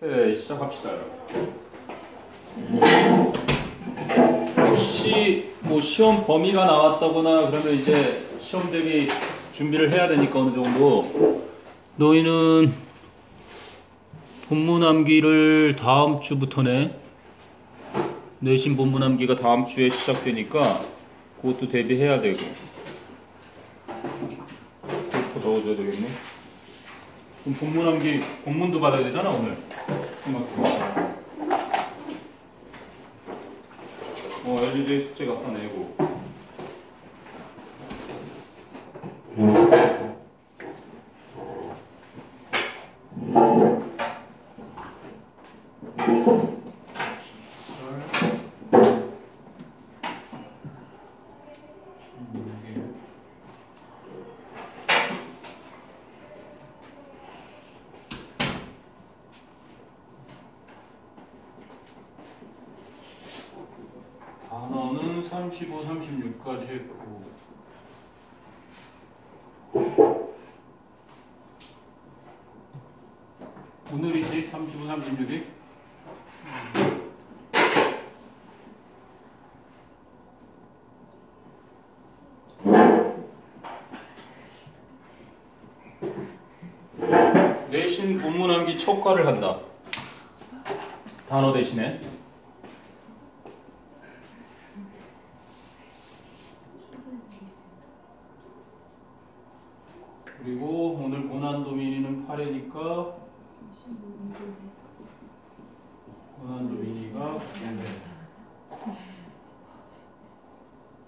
네, 시작합시다. 혹시 뭐 시험 범위가 나왔다거나 그러면 이제 시험 대비 준비를 해야 되니까 어느 정도. 너희는 본문 암기를 다음 주부터네. 내신 본문 암기가 다음 주에 시작되니까 그것도 대비해야 되고. 그것도 넣어줘야 되겠네 그럼 본문 암기 본문도 받아야 되잖아 오늘 이만큼. 어 LJ 숙제 갖다 내고 단어는 35, 36까지 했고 오늘이지 35, 36이? 내신 초과를 한다. 단어 대신에. 그리고 오늘 고난도 미니는 8회니까 고난도 미니가 9회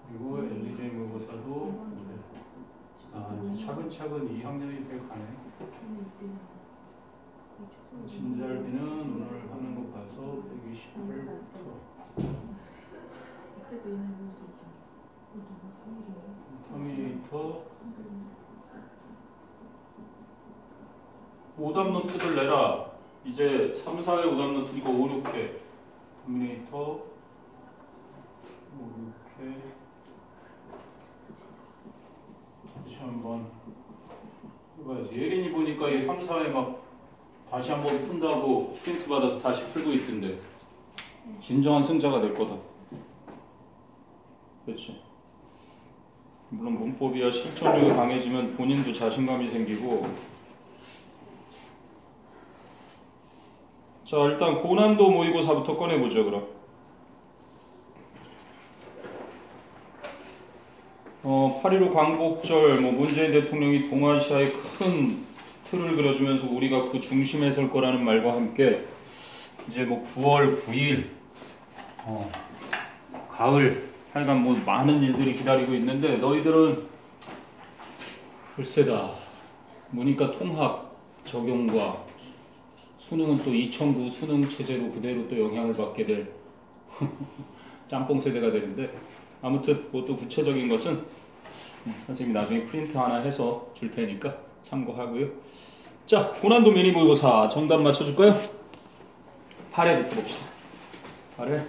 그리고 LJ 모고사도 5회 아 차근차근 2학년이 돼 가네 진잘비는 오늘 하는 거 봐서 128부터 그래도 얘는 볼수 있잖아. 너무 터미네이터 오답 노트들 내라. 이제 3, 4회 오답 노트 이거 5, 6회. 터미네이터 5, 6회. 다시 한번 해봐야지. 예린이 보니까 이 3, 4회 막 다시 한번 푼다고 프린트 받아서 다시 풀고 있던데. 진정한 승자가 될 거다. 그렇지. 물론 문법이야 실천력이 강해지면 본인도 자신감이 생기고 자 일단 고난도 모의고사부터 꺼내보죠 그럼 어, 8.15 광복절 뭐 문재인 대통령이 동아시아의 큰 틀을 그려주면서 우리가 그 중심에 설 거라는 말과 함께 이제 뭐 9월 9일 어, 가을 하여간 뭐 많은 일들이 기다리고 있는데 너희들은 글쎄다. 문이과 통합 적용과 수능은 또 2009 수능 체제로 그대로 또 영향을 받게 될 짬뽕 세대가 되는데 아무튼 그것도 구체적인 것은 선생님이 나중에 프린트 하나 해서 줄 테니까 참고하고요. 자 고난도 미니 모의고사 정답 맞춰줄까요? 8회부터 봅시다. 8회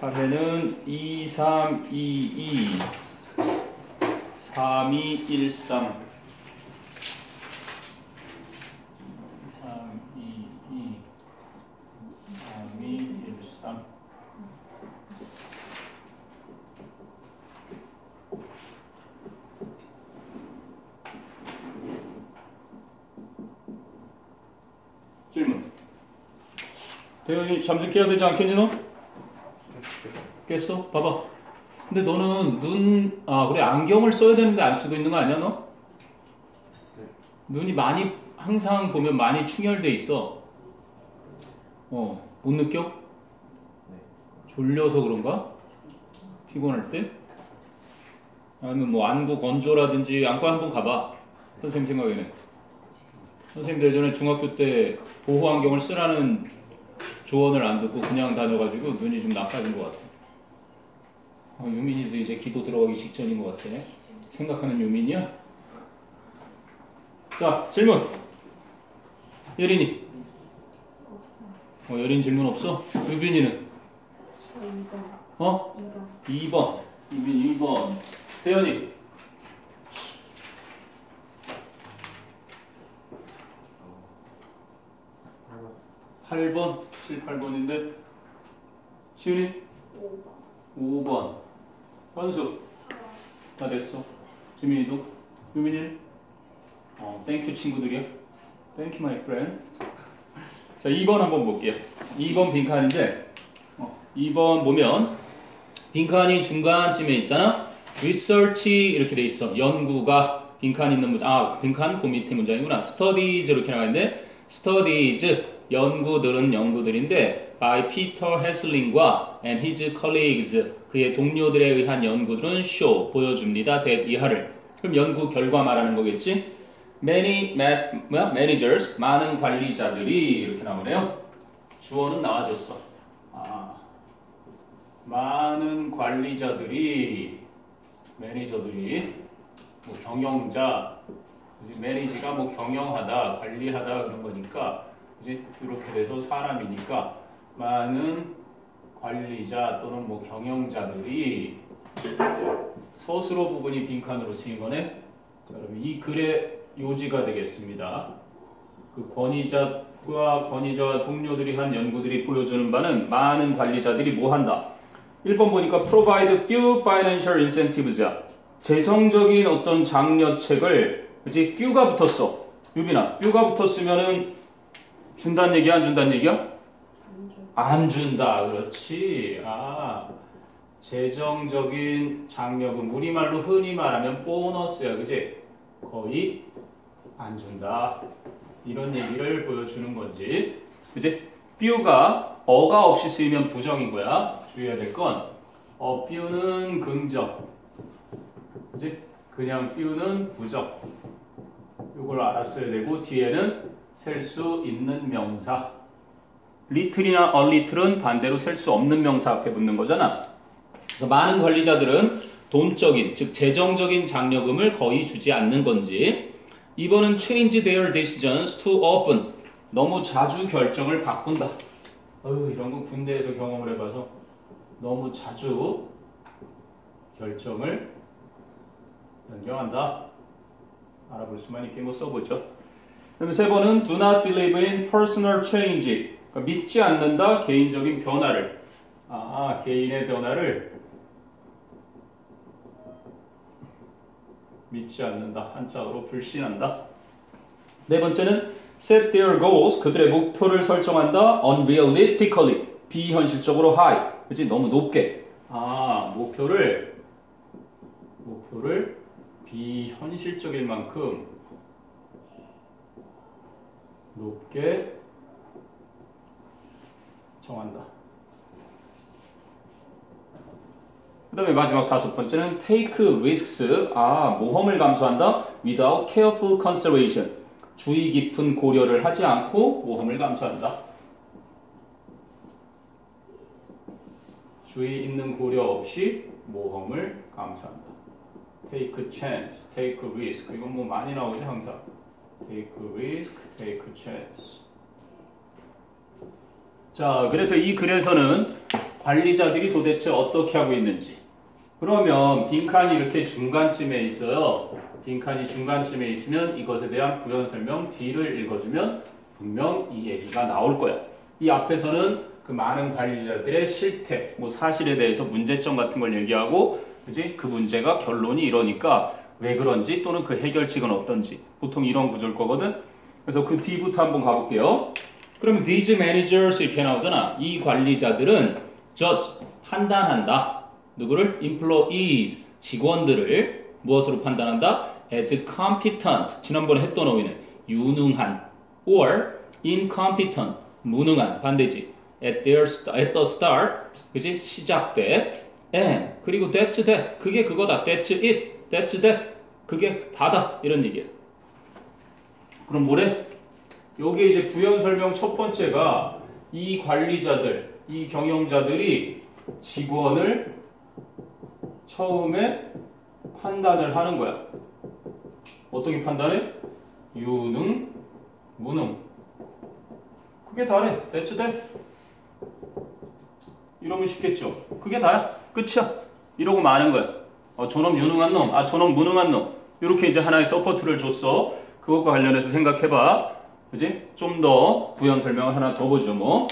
8회는 2, 3, 2, 2 3, 2, 1, 3 3, 2, 2 3, 2, 1, 3 질문 대현이 잠식해야 되지 않겠니 너? 깼어? 봐봐 근데 너는 눈, 아 그래 안경을 써야 되는데 안 쓰고 있는 거 아니야 너? 눈이 많이 항상 보면 많이 충혈돼 있어 어, 못 느껴? 졸려서 그런가? 피곤할 때? 아니면 뭐 안구 건조라든지 안과 한번 가봐. 선생님 생각에는. 선생님 예전에 중학교 때 보호 안경을 쓰라는 조언을 안 듣고 그냥 다녀가지고 눈이 좀 나빠진 것 같아. 어, 유민이도 이제 기도 들어가기 직전인 것 같아. 생각하는 유민이야? 자, 질문. 없어. 어, 여린 질문 없어? 유빈이는? 저 2번. 어? 2번. 2번. 유빈 2번. 태연이. 8번, 7, 8번인데 시윤이? 5번. 5번 현수? 다 됐어. 지민이도? 유민이? 어 thank you 친구들이야. thank you my friend 자 2번 한번 볼게요. 2번 빈칸인데 어, 2번 보면 빈칸이 중간쯤에 있잖아? research 이렇게 돼 있어. 연구가 빈칸 있는 문장 아 빈칸 그 밑에 문장이구나. studies 이렇게 나가 있는데 studies 연구들은 연구들인데 by Peter Heslin과 and his colleagues 그의 동료들에 의한 연구들은 show 보여줍니다. that 이하를. 그럼 연구 결과 말하는 거겠지? many mas, 뭐야? managers 많은 관리자들이 이렇게 나오네요. 주어는 나와줬어. 아 많은 관리자들이 매니저들이 뭐 경영자 매니지가 뭐 경영하다 관리하다 그런 거니까 이제 이렇게 돼서 사람이니까 많은 관리자 또는 뭐 경영자들이 서술어 부분이 빈칸으로 쓰인 거네. 자, 그러면 이 글의 요지가 되겠습니다. 그 권위자와 권위자와 동료들이 한 연구들이 보여주는 바는 많은 관리자들이 뭐 한다. 1번 보니까 provide few financial incentives야. 재정적인 어떤 장려책을 그지 few가 붙었어. 유빈아, few가 붙었으면은 준다는 얘기야, 안 준다는 얘기야? 안 준다. 그렇지. 아. 재정적인 장려금 우리말로 흔히 말하면 보너스야. 그지? 거의 안 준다. 이런 얘기를 보여주는 건지. 그지? few가 어가 없이 쓰이면 부정인 거야. 주의해야 될 건 어, few는 긍정. 그지? 그냥 few는 부정. 이걸 알았어야 되고 뒤에는 셀 수 있는 명사. a little은 반대로 셀 수 없는 명사 앞에 붙는 거잖아. 그래서 많은 관리자들은 돈적인, 즉 재정적인 장려금을 거의 주지 않는 건지 2번은 change their decisions too often. 너무 자주 결정을 바꾼다. 어휴, 이런 건 군대에서 경험을 해봐서 너무 자주 결정을 변경한다. 알아볼 수만 있게 뭐 써보죠. 그다음에 세 번은 do not believe in personal change. 그러니까 믿지 않는다 개인적인 변화를. 아, 개인의 변화를 믿지 않는다. 한자어로 불신한다. 네 번째는 set their goals. 그들의 목표를 설정한다. unrealistically. 비현실적으로 high. 그치? 너무 높게. 아, 목표를 목표를 비현실적일 만큼 높게 정한다. 그 다음에 마지막 다섯 번째는 take risks. 아, 모험을 감수한다. without careful consideration. 주의 깊은 고려를 하지 않고 모험을 감수한다. 주의 있는 고려 없이 모험을 감수한다. take chance, take risk. 이건 뭐 많이 나오지 항상. Take risk, take chance. 자, 그래서 이 글에서는 관리자들이 도대체 어떻게 하고 있는지. 그러면 빈칸이 이렇게 중간쯤에 있어요. 빈칸이 중간쯤에 있으면 이것에 대한 부연 설명 뒤를 읽어주면 분명 이 얘기가 나올 거야. 이 앞에서는 그 많은 관리자들의 실태, 뭐 사실에 대해서 문제점 같은 걸 얘기하고, 그지? 그 문제가 결론이 이러니까 왜 그런지 또는 그 해결책은 어떤지 보통 이런 구조일 거거든. 그래서 그 뒤부터 한번 가볼게요. 그럼 these managers 이렇게 나오잖아. 이 관리자들은 judge 판단한다. 누구를? employees 직원들을 무엇으로 판단한다? as competent 지난번에 했던 어휘는 유능한 or incompetent 무능한 반대지 at their at the start 그지 시작 때 and 그리고 that's that 그게 그거다 that's it that's that 그게 다다 이런 얘기야. 그럼 뭐래? 요게 이제 부연 설명 첫 번째가 이 관리자들, 이 경영자들이 직원을 처음에 판단을 하는 거야. 어떻게 판단해? 유능, 무능. 그게 다래. 됐지 돼? 이러면 쉽겠죠. 그게 다야. 끝이야. 이러고 마는 거야. 어, 저놈 유능한 놈, 아 저놈 무능한 놈. 이렇게 이제 하나의 support를 줬어. 그것과 관련해서 생각해봐. 그지? 좀 더 부연 설명을 하나 더 보죠, 뭐.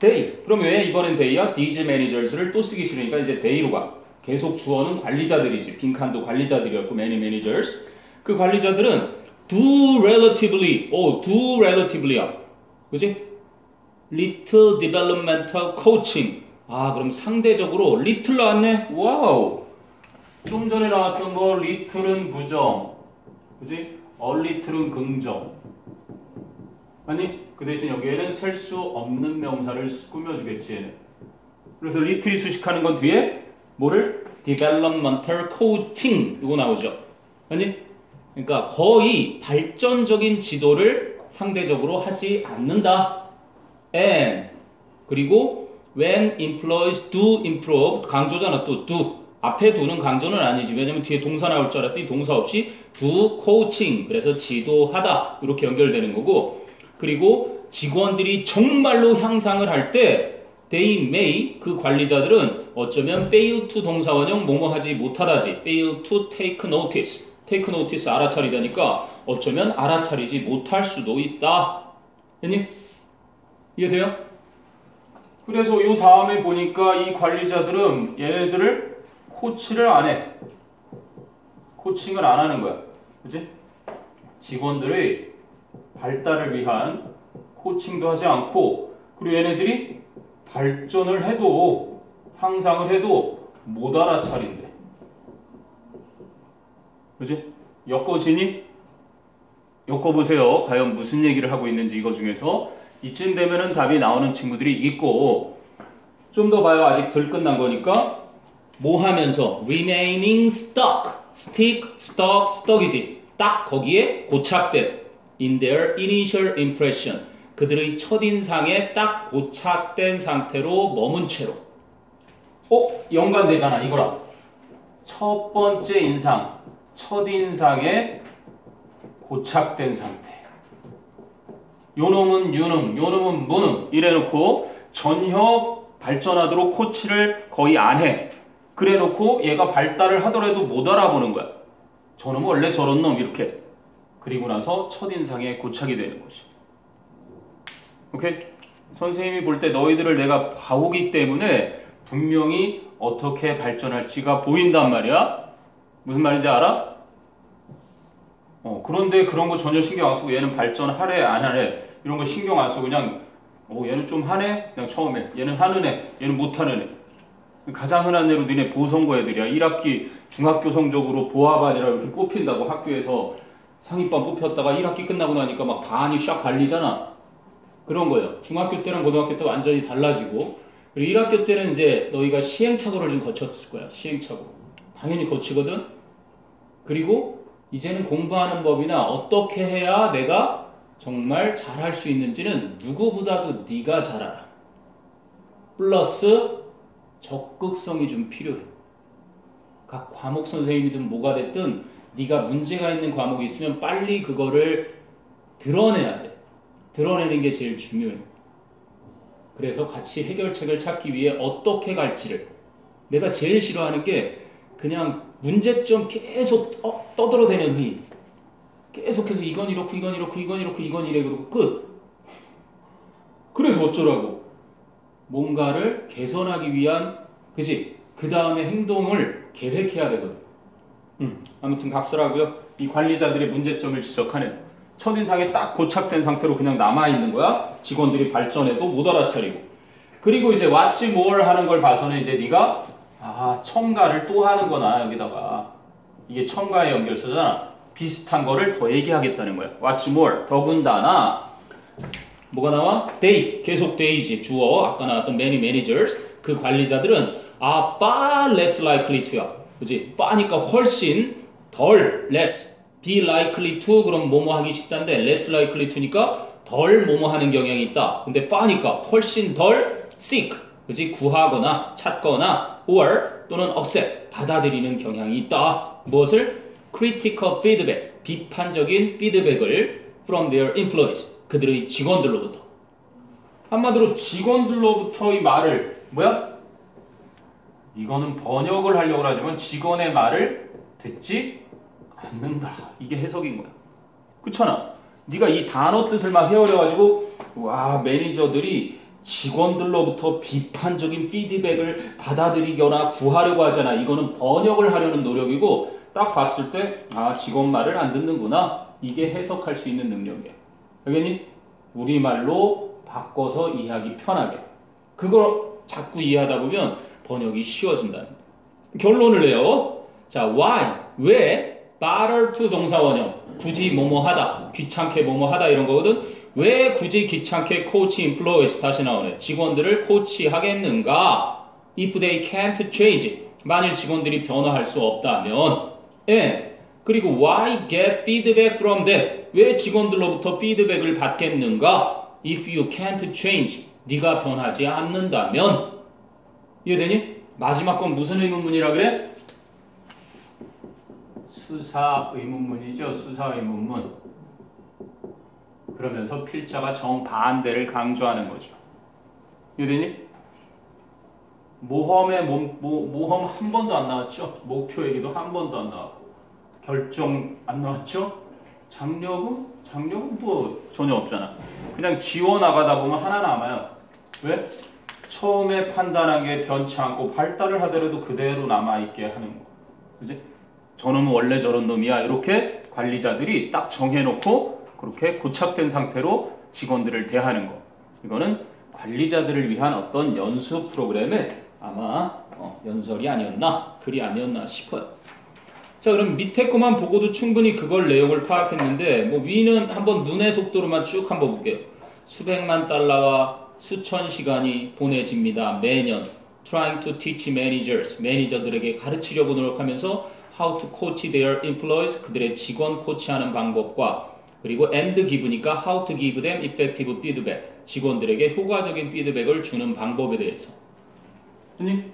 they. 그럼 왜 이번엔 they야? these managers를 또 쓰기 싫으니까 이제 they로 가. 계속 주어는 관리자들이지. 빈칸도 관리자들이었고, many managers. 그 관리자들은 do relatively, 오, do relatively야. 그지? little developmental coaching. 아, 그럼 상대적으로 little 나왔네? 와우. 좀 전에 나왔던 거 little은 부정. 그지? little은 긍정. 아니, 그 대신 여기에는 셀 수 없는 명사를 꾸며주겠지. 그래서 little이 수식하는 건 뒤에 뭐를? developmental coaching. 이거 나오죠. 아니? 그러니까 거의 발전적인 지도를 상대적으로 하지 않는다. and 그리고 when employees do improve 강조잖아 또 do 앞에 do는 강조는 아니지 왜냐면 뒤에 동사 나올 줄 알았더니 동사 없이 do coaching 그래서 지도하다 이렇게 연결되는 거고 그리고 직원들이 정말로 향상을 할 때 they may 그 관리자들은 어쩌면 fail to 동사원형 뭐뭐 하지 못하다지 fail to take notice take notice 알아차리다니까 어쩌면 알아차리지 못할 수도 있다 했니? 이해돼요? 그래서 이 다음에 보니까 이 관리자들은 얘네들을 코치를 안 해. 코칭을 안 하는 거야. 그치? 직원들의 발달을 위한 코칭도 하지 않고 그리고 얘네들이 발전을 해도 향상을 해도 못 알아차린대. 그지? 엮어지니? 엮어보세요. 과연 무슨 얘기를 하고 있는지 이거 중에서 이쯤 되면은 답이 나오는 친구들이 있고 좀 더 봐요. 아직 덜 끝난 거니까 뭐 하면서 remaining stuck, stick, stuck, stuck이지. 딱 거기에 고착된 in their initial impression 그들의 첫인상에 딱 고착된 상태로 머문 채로 어? 연관되잖아 이거랑 첫 번째 인상 첫인상에 고착된 상태 요놈은 유능, 요놈은 무능 이래놓고 전혀 발전하도록 코치를 거의 안 해. 그래 놓고 얘가 발달을 하더라도 못 알아보는 거야. 저놈은 원래 저런 놈 이렇게. 그리고 나서 첫인상에 고착이 되는 거지. 오케이? 선생님이 볼 때 너희들을 내가 봐오기 때문에 분명히 어떻게 발전할지가 보인단 말이야. 무슨 말인지 알아? 어, 그런데 그런 거 전혀 신경 안 쓰고 얘는 발전하래 안 하래 이런 거 신경 안 쓰고 그냥 어, 얘는 좀 하네 그냥 처음에 얘는 하는 애 얘는 못하는 애 가장 흔한 예로 니네 보성고 애들이야. 1학기 중학교 성적으로 보아반이라 이렇게 뽑힌다고 학교에서 상위반 뽑혔다가 1학기 끝나고 나니까 막 반이 샥 갈리잖아. 그런 거예요. 중학교 때랑 고등학교 때 완전히 달라지고. 그리고 1학교 때는 이제 너희가 시행착오를 좀 거쳤을 거야 시행착오. 당연히 거치거든. 그리고 이제는 공부하는 법이나 어떻게 해야 내가 정말 잘할 수 있는지는 누구보다도 네가 잘 알아. 플러스 적극성이 좀 필요해. 각 과목 선생님이든 뭐가 됐든 네가 문제가 있는 과목이 있으면 빨리 그거를 드러내야 돼. 드러내는 게 제일 중요해. 그래서 같이 해결책을 찾기 위해 어떻게 갈지를 내가 제일 싫어하는 게 그냥 문제점 계속 떠, 떠들어대는 회의. 계속해서 이건 이렇고 이건 이렇고 이건 이렇고 이건 이래 그러고 끝. 그래서 어쩌라고? 뭔가를 개선하기 위한 그지? 그 다음에 행동을 계획해야 되거든. 음, 아무튼 각설하고요. 이 관리자들의 문제점을 지적하는 첫인상에 딱 고착된 상태로 그냥 남아있는 거야. 직원들이 발전해도 못 알아차리고. 그리고 이제 what's more 하는 걸 봐서는 이제 네가 아 첨가를 또 하는 거나 여기다가 이게 첨가의 연결서잖아. 비슷한 거를 더 얘기하겠다는 거야. What's more? 더군다나 뭐가 나와? They 계속 they지 주어 아까 나왔던 many managers 그 관리자들은 아 far less likely to야. 그지? 빠니까 훨씬 덜 less be likely to 그럼 뭐뭐 하기 쉽다는데 less likely to니까 덜 뭐뭐 하는 경향이 있다. 근데 빠니까 훨씬 덜 seek 그지? 구하거나 찾거나 or 또는 accept 받아들이는 경향이 있다. 무엇을? critical feedback, 비판적인 피드백을 from their employees, 그들의 직원들로부터. 한마디로 직원들로부터 이 말을, 뭐야? 이거는 번역을 하려고 하지만 직원의 말을 듣지 않는다. 이게 해석인 거야. 그렇잖아. 네가 이 단어 뜻을 막 헤아려 가지고 와 매니저들이 직원들로부터 비판적인 피드백을 받아들이거나 구하려고 하잖아. 이거는 번역을 하려는 노력이고 딱 봤을 때 아 직원 말을 안 듣는구나. 이게 해석할 수 있는 능력이야. 알겠니? 우리말로 바꿔서 이해하기 편하게. 그걸 자꾸 이해하다 보면 번역이 쉬워진다는. 결론을 내요. 자, why? 왜? bother to 동사 원형. 굳이 뭐뭐 하다. 귀찮게 뭐뭐 하다 이런 거거든. 왜 굳이 귀찮게 코치 employees 다시 나오네. 직원들을 코치하겠는가? If they can't change. 만일 직원들이 변화할 수 없다면. 예. 그리고 why get feedback from them? 왜 직원들로부터 피드백을 받겠는가? If you can't change. 네가 변하지 않는다면. 이해되니? 마지막 건 무슨 의문문이라 그래? 수사 의문문이죠. 수사 의문문. 그러면서 필자가 정반대를 강조하는 거죠. 이해되니? 모험의 모, 모, 모험 한 번도 안 나왔죠. 목표 얘기도 한 번도 안 나왔고 결정 안 나왔죠. 장려금? 장려금 뭐 전혀 없잖아. 그냥 지워 나가다 보면 하나 남아요. 왜? 처음에 판단한 게 변치 않고 발달을 하더라도 그대로 남아있게 하는 거. 그지? 저놈은 원래 저런 놈이야. 이렇게 관리자들이 딱 정해놓고 그렇게 고착된 상태로 직원들을 대하는 거. 이거는 관리자들을 위한 어떤 연수 프로그램의 아마 어, 연설이 아니었나, 글이 아니었나 싶어요. 자, 그럼 밑에 거만 보고도 충분히 그걸 내용을 파악했는데, 뭐 위는 한번 눈의 속도로만 쭉 한번 볼게요. 수백만 달러와 수천 시간이 보내집니다. 매년. Trying to teach managers. 매니저들에게 가르치려고 노력하면서 how to coach their employees. 그들의 직원 코치하는 방법과 그리고 and give니까 how to give them effective feedback. 직원들에게 효과적인 피드백을 주는 방법에 대해서.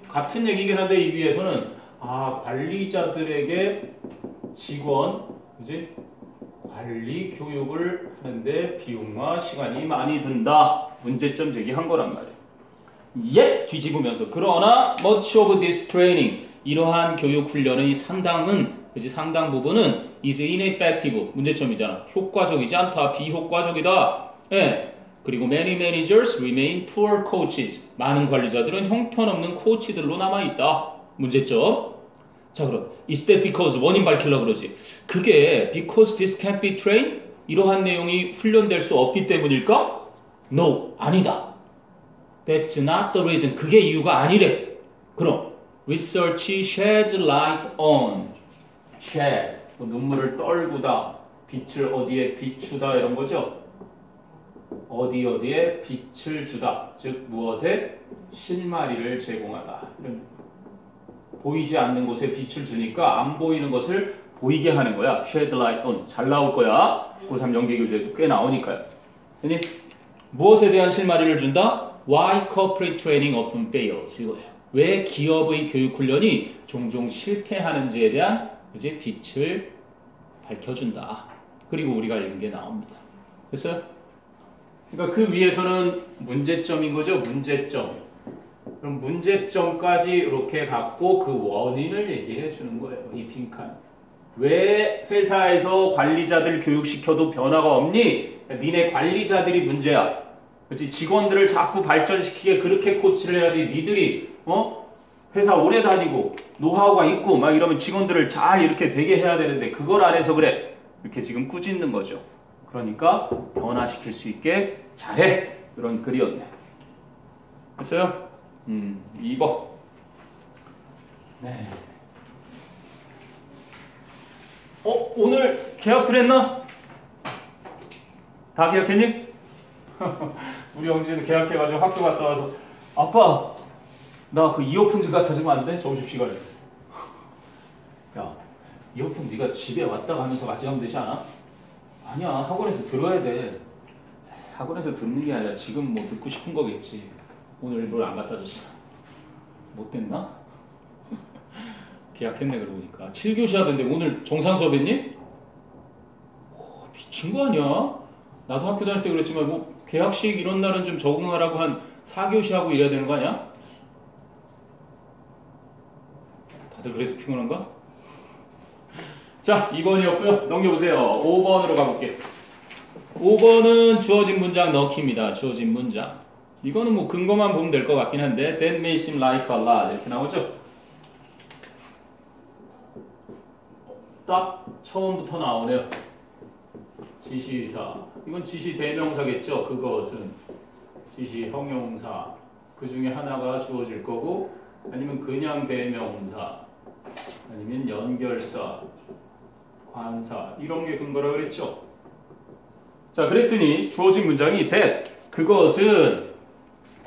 같은 얘기긴 한데 이 위에서는 아, 관리자들에게 직원, 그지? 관리 교육을 하는데 비용과 시간이 많이 든다. 문제점 제기한 거란 말이에요. 예, 뒤집으면서 그러나 much of this training 이러한 교육 훈련의 상당은 그지 상당 부분은 is ineffective 문제점이잖아. 효과적이지 않다. 비효과적이다. 예. 그리고 many managers remain poor coaches. 많은 관리자들은 형편없는 코치들로 남아 있다. 문제점. 자, 그럼 is that because 원인 밝히려 그러지. 그게 because this can't be trained 이러한 내용이 훈련될 수 없기 때문일까? No, 아니다. That's not the reason. 그게 이유가 아니래. 그럼 research sheds light on shed 뭐 눈물을 떨구다 빛을 어디에 비추다 이런 거죠. 어디 어디에 빛을 주다 즉 무엇에 실마리를 제공하다 이런 보이지 않는 곳에 빛을 주니까 안 보이는 것을 보이게 하는 거야. shed light on 잘 나올 거야. 고3 연계 교재에도 꽤 나오니까요. 선생님 무엇에 대한 실마리를 준다? Why corporate training often fails 이거예요. 왜 기업의 교육 훈련이 종종 실패하는지에 대한 이제 빛을 밝혀준다. 그리고 우리가 읽은 게 나옵니다. 됐어요? 그러니까 그 위에서는 문제점인 거죠. 문제점. 그럼 문제점까지 이렇게 갖고 그 원인을 얘기해 주는 거예요. 이 빈칸. 왜 회사에서 관리자들 교육시켜도 변화가 없니? 니네 관리자들이 문제야. 그렇지 직원들을 자꾸 발전시키게 그렇게 코치를 해야지 니들이 어 회사 오래 다니고 노하우가 있고 막 이러면 직원들을 잘 이렇게 되게 해야 되는데 그걸 안 해서 그래 이렇게 지금 꾸짖는 거죠 그러니까 변화시킬 수 있게 잘해 이런 글이었네 됐어요? 음 2번 네. 어 오늘 계약 들 했나? 다 계약했니? 우리 영진은 계약해가지고 학교 갔다 와서 아빠 나 그 이어폰즈 갖다 주면 안 돼? 점심 시간에 야 이어폰 네가 집에 왔다 가면서 가져가면 되지 않아? 아니야 학원에서 들어야 돼 학원에서 듣는 게 아니라 지금 뭐 듣고 싶은 거겠지 오늘 일부러 안 갖다 줬어 못 됐나? 계약했네 그러고 보니까 7교시 하던데 오늘 정상 수업 했니? 오, 미친 거 아니야? 나도 학교 다닐 때 그랬지만 뭐 계약식 이런 날은 좀 적응하라고 한 4교시 하고 이래야 되는 거 아니야? 다들 그래서 피곤한가? 자, 2번이었고요. 넘겨보세요. 5번으로 가볼게요. 5번은 주어진 문장 넣기입니다. 주어진 문장. 이거는 뭐 근거만 보면 될 것 같긴 한데 that may seem like a lot 이렇게 나오죠. 딱 처음부터 나오네요. 지시사. 이건 지시 대명사겠죠. 그것은 지시 형용사. 그 중에 하나가 주어질 거고 아니면 그냥 대명사 아니면 연결사 관사 이런 게 근거라 그랬죠. 자, 그랬더니 주어진 문장이 that 그것은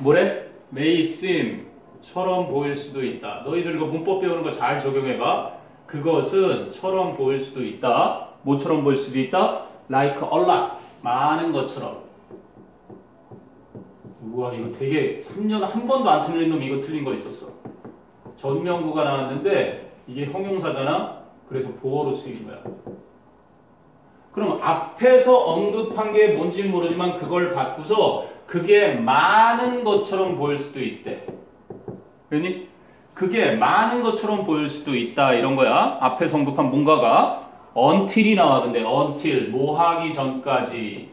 뭐래? may seem 처럼 보일 수도 있다. 너희들 이거 문법 배우는 거 잘 적용해봐. 그것은 처럼 보일 수도 있다. 뭐처럼 보일 수도 있다? like a lot. 많은 것처럼. 우와, 이거 되게 3년 한 번도 안 틀린 놈 이거 틀린 거 있었어. 전명구가 나왔는데 이게 형용사잖아? 그래서 보어로 쓰인 거야. 그럼 앞에서 언급한 게 뭔지 모르지만 그걸 바꾸서 그게 많은 것처럼 보일 수도 있대. 그니 그게 많은 것처럼 보일 수도 있다 이런 거야. 앞에서 언급한 뭔가가 until이 나와 근데 until 뭐 하기 전까지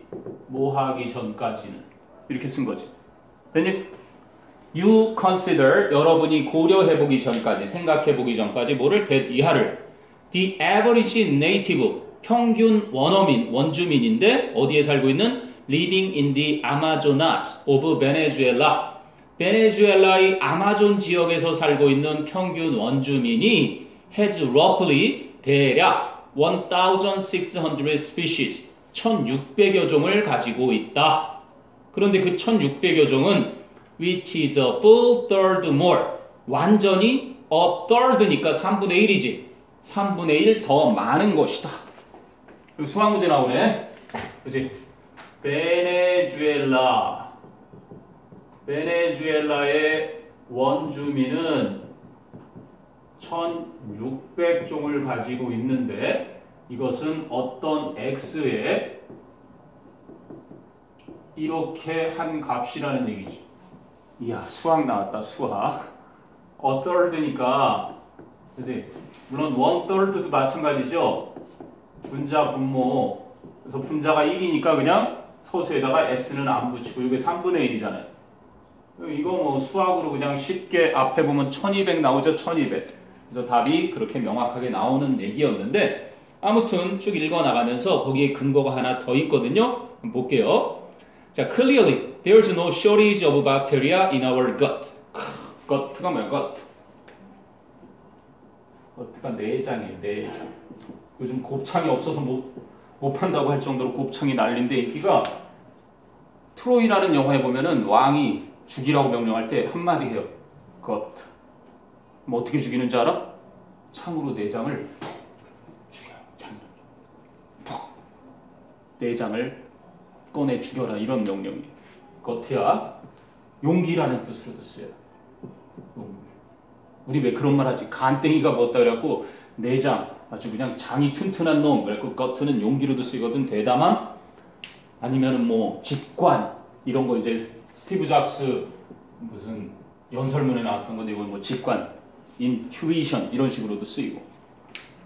뭐 하기 전까지는 이렇게 쓴 거지. 그니 you consider 여러분이 고려해 보기 전까지 생각해 보기 전까지 뭐를 that 이하를 the average native 평균 원어민 원주민인데 어디에 살고 있는 living in the Amazonas of Venezuela 베네수엘라의 아마존 지역에서 살고 있는 평균 원주민이 has roughly 대략 1,600 species 1,600여 종을 가지고 있다. 그런데 그 1,600여 종은 which is a full third more 완전히 a third니까 3분의 1이지 3분의 1 더 많은 것이다. 수학 문제 나오네. 그지? 베네수엘라 베네수엘라의 원주민은 1600종을 가지고 있는데 이것은 어떤 x에 이렇게 한 값이라는 얘기지. 이야 수학 나왔다 수학. third니까 그지? 물론 third도 마찬가지죠. 분자 분모 그래서 분자가 1이니까 그냥 서수에다가 s는 안 붙이고 이게 3분의 1이잖아요. 이거 뭐 수학으로 그냥 쉽게 앞에 보면 1200 나오죠? 1200 그래서 답이 그렇게 명확하게 나오는 얘기였는데 아무튼 쭉 읽어 나가면서 거기에 근거가 하나 더 있거든요. 볼게요. 자 clearly there's no shortage of bacteria in our gut. Gut가 뭐야? gut. gut가 내장이에요 내장. 요즘 곱창이 없어서 못, 못 판다고 할 정도로 곱창이 난린데 인기가 트로이라는 영화에 보면은 왕이 죽이라고 명령할 때 한마디 해요. 것. 뭐 어떻게 죽이는지 알아? 창으로 내장을 퍽 죽여. 장면. 퍽. 내장을 꺼내 죽여라. 이런 명령이. 겉이야. 용기라는 뜻으로도 쓰여요. 용기. 우리 왜 그런 말 하지? 간땡이가 뭐었다 그래갖고 내장 아주 그냥 장이 튼튼한 놈. 그래갖고 겉은 용기로도 쓰이거든. 대담함. 아니면은 뭐 직관 이런 거 이제 스티브 잡스 무슨 연설문에 나왔던 건데 이건 뭐 직관, 인튜이션 이런 식으로도 쓰이고.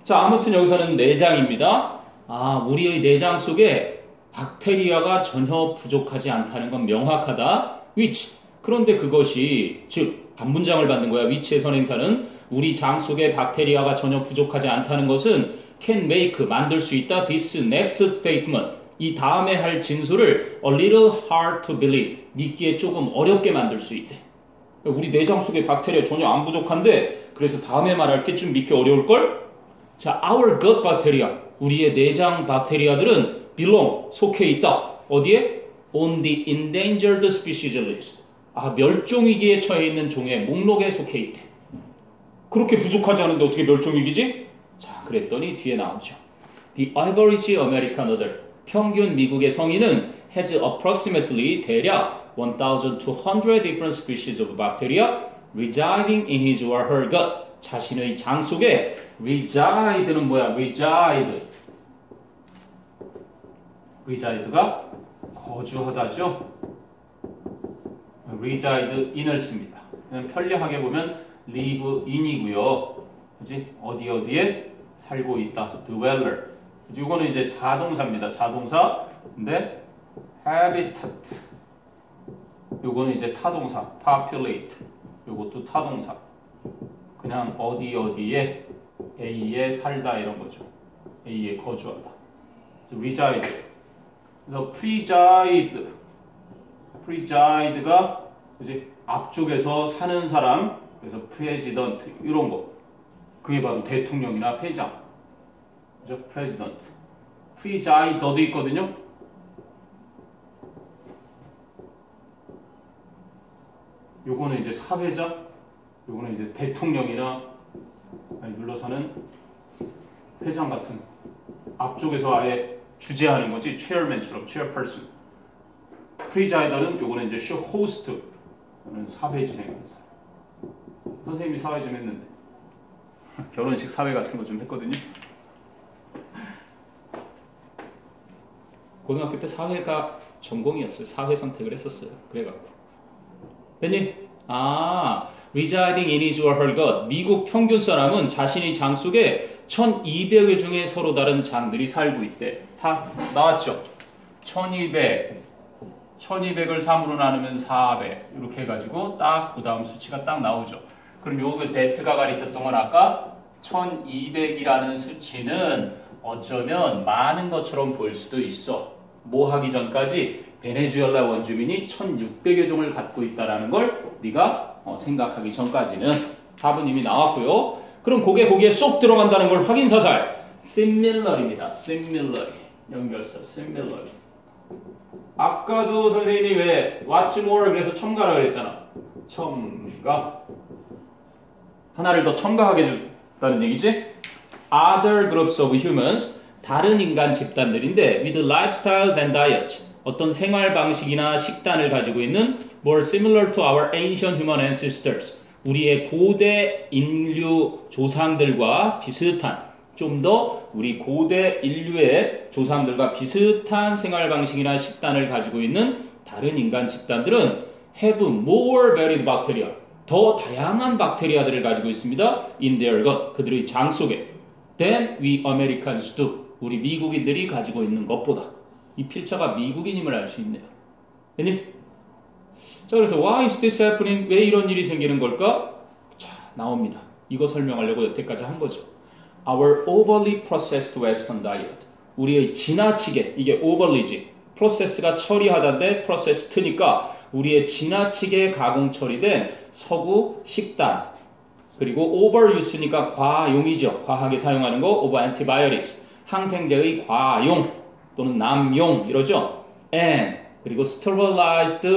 자 아무튼 여기서는 내장입니다. 아 우리의 내장 속에 박테리아가 전혀 부족하지 않다는 건 명확하다. which 그런데 그것이 즉 반문장을 받는 거야. which의 선행사는 우리 장 속에 박테리아가 전혀 부족하지 않다는 것은 can make 만들 수 있다. this next statement 이 다음에 할 진술을 a little hard to believe 믿기에 조금 어렵게 만들 수 있대. 우리 내장 속에 박테리아 전혀 안 부족한데 그래서 다음에 말할 때 좀 믿기 어려울 걸? 자, our gut bacteria 우리의 내장 박테리아들은 belong 속해 있다. 어디에? on the endangered species list. 아, 멸종 위기에 처해 있는 종의 목록에 속해 있대. 그렇게 부족하지 않은데 어떻게 멸종위기지? 자, 그랬더니 뒤에 나오죠. The average Americaner들 평균 미국의 성인은 has approximately 대략 1,200 different species of bacteria residing in his or her gut. 자신의 장 속에 reside는 뭐야? reside. reside가 거주하다죠. reside in을 씁니다. 편리하게 보면 live in이고요. 그지? 어디 어디에 살고 있다. dweller. 이거는 이제 자동사입니다. 자동사. 근데 habitat. 요거는 이제 타동사, populate. 요것도 타동사. 그냥 어디 어디에 A에 살다 이런 거죠. A에 거주하다. reside. 그래서 preside. preside가 이제 앞쪽에서 사는 사람, 그래서 president 이런 거. 그게 바로 대통령이나 회장. 그죠? president. presider도 있거든요. 요거는 이제 사회자, 요거는 이제 대통령이나 아니 눌러서는 회장 같은 앞쪽에서 아예 주재하는 거지 chairman처럼 chairperson. 프리자이더는 요거는 이제 쇼 호스트, 는 사회 사람. 선생님이 사회 좀 했는데 결혼식 사회 같은 거 좀 했거든요. 고등학교 때 사회가 전공이었어요. 사회 선택을 했었어요. 그래갖고. 됐니? 아, residing in his or her god. 미국 평균 사람은 자신의 장 속에 1200여 중에 서로 다른 장들이 살고 있대. 다 나왔죠? 1200. 1200을 3으로 나누면 400. 이렇게 해가지고 딱 그 다음 수치가 딱 나오죠. 그럼 요거 데트가 가리켰던 건 아까 1200이라는 수치는 어쩌면 많은 것처럼 보일 수도 있어. 뭐 하기 전까지 베네수엘라 원주민이 1600여 종을 갖고 있다는 걸 네가 어, 생각하기 전까지는 답은 이미 나왔고요. 그럼 고개 거기에 쏙 들어간다는 걸 확인 사살. similar입니다. similar. 연결사 similar. 아까도 선생님이 왜 what's more 그래서 첨가라 그랬잖아. 첨가. 하나를 더 첨가하게 해준다는 얘기지. Other groups of humans 다른 인간 집단들인데 with lifestyles and diet 어떤 생활 방식이나 식단을 가지고 있는 more similar to our ancient human ancestors 우리의 고대 인류 조상들과 비슷한 좀 더 우리 고대 인류의 조상들과 비슷한 생활 방식이나 식단을 가지고 있는 다른 인간 집단들은 have more varied bacteria 더 다양한 박테리아들을 가지고 있습니다. in their gut 그들의 장 속에 than we Americans do 우리 미국인들이 가지고 있는 것보다 이 필자가 미국인임을 알 수 있네요. 됐니? 자 그래서 why is this happening? 왜 이런 일이 생기는 걸까? 자 나옵니다. 이거 설명하려고 여태까지 한 거죠. Our overly processed Western diet. 우리의 지나치게 이게 overly지. 프로세스가 처리하다인데 processed니까 우리의 지나치게 가공 처리된 서구 식단 그리고 overuse니까 과용이죠. 과하게 사용하는 거 over antibiotics. 항생제의 과용 또는 남용 이러죠. and 그리고 sterilized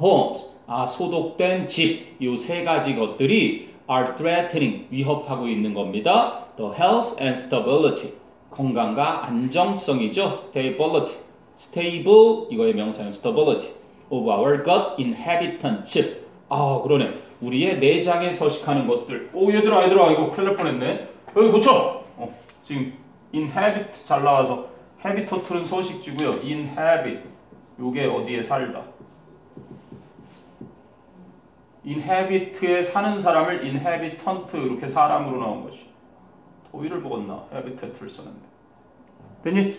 homes 아 소독된 집 이 세 가지 것들이 are threatening 위협하고 있는 겁니다. The health and stability 건강과 안정성이죠. stability stable 이거의 명사는 stability of our gut inhabitants 아 그러네. 우리의 내장에 서식하는 것들. 오 얘들아 얘들아 이거 큰일 날 뻔했네. 여기 고쳐. 어, 지금 inhabit 잘 나와서 habitat는 소식지고요. inhabit 요게 어디에 살다. inhabit에 사는 사람을 inhabitant 이렇게 사람으로 나온 것이. 도의를 먹었나? habitat를 썼는데. 됐니?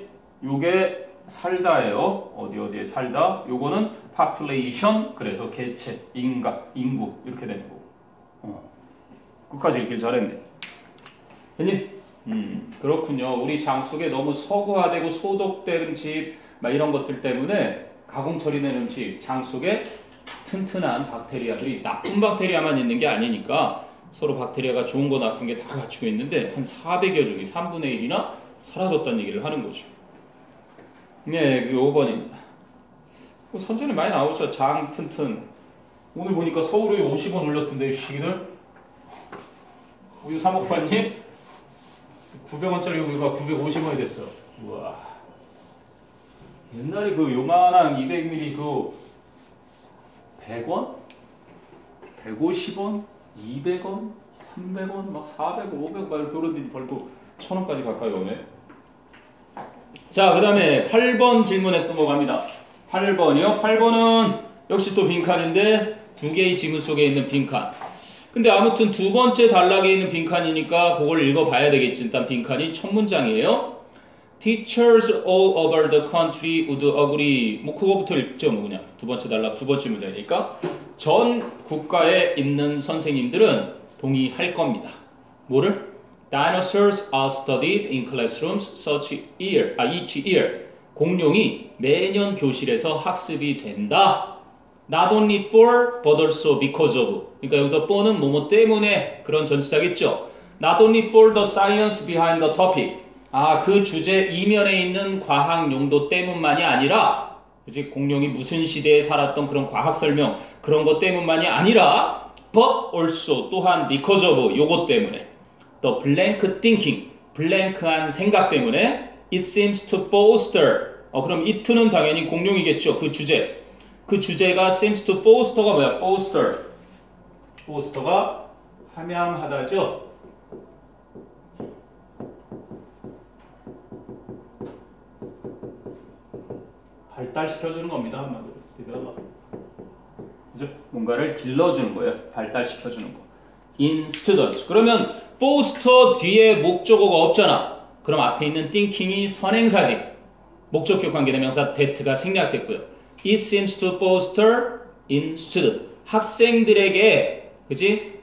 요게 살다예요. 어디 어디에 살다? 요거는 population 그래서 개체 인간 인구 이렇게 되는 거고 어. 끝까지 읽길 잘했네 됐니? 음, 그렇군요. 우리 장 속에 너무 서구화되고 소독된 집, 막 이런 것들 때문에 가공 처리된 음식, 장 속에 튼튼한 박테리아들이 나쁜 박테리아만 있는 게 아니니까 서로 박테리아가 좋은 거 나쁜 게 다 갖추고 있는데 한 400여 종이 3분의 1이나 사라졌다는 얘기를 하는 거죠. 네, 그 5번입니다. 선전에 많이 나오죠. 장 튼튼. 오늘 보니까 서울에 50원 올렸던데, 시기들. 우유 사 먹고 왔니? 900원짜리 우유가 950원이 됐어. 우와. 옛날에 그 요만한 200ml 그 100원? 150원? 200원? 300원? 막 400원, 500원 막 그런 데 벌써 1000원까지 가까이 오네. 자, 그 다음에 8번 질문에 또 뭐갑니다. 8번이요. 8번은 역시 또 빈칸인데 두 개의 지문 속에 있는 빈칸. 근데 아무튼 두 번째 단락에 있는 빈칸이니까 그걸 읽어봐야 되겠지. 일단 빈칸이 첫 문장이에요. Teachers all over the country would agree. 뭐 그거부터 읽죠, 뭐 그냥 두 번째 달라 두 번째 문제니까 전 국가에 있는 선생님들은 동의할 겁니다. 뭐를? Dinosaurs are studied in classrooms such year, 아 each year. 공룡이 매년 교실에서 학습이 된다. Not only for, but also because of. 그러니까 여기서 for는 뭐뭐 때문에 그런 전치사겠죠. Not only for the science behind the topic. 아, 그 주제 이면에 있는 과학 용도 때문만이 아니라, 그지 공룡이 무슨 시대에 살았던 그런 과학 설명 그런 것 때문만이 아니라, but also 또한 because of 요것 때문에, the blank thinking, 블랭크한 생각 때문에, it seems to bolster. 어, 그럼 it는 당연히 공룡이겠죠. 그 주제. 그 주제가 seems to foster가 뭐야? foster. foster가 함양하다죠. 발달시켜주는 겁니다. 한마디로. 뭔가를 길러주는 거예요. 발달시켜주는 거. in students. 그러면 foster 뒤에 목적어가 없잖아. 그럼 앞에 있는 thinking이 선행사지. 목적격 관계대명사 that가 생략됐고요. It seems to foster in student. 학생들에게 그지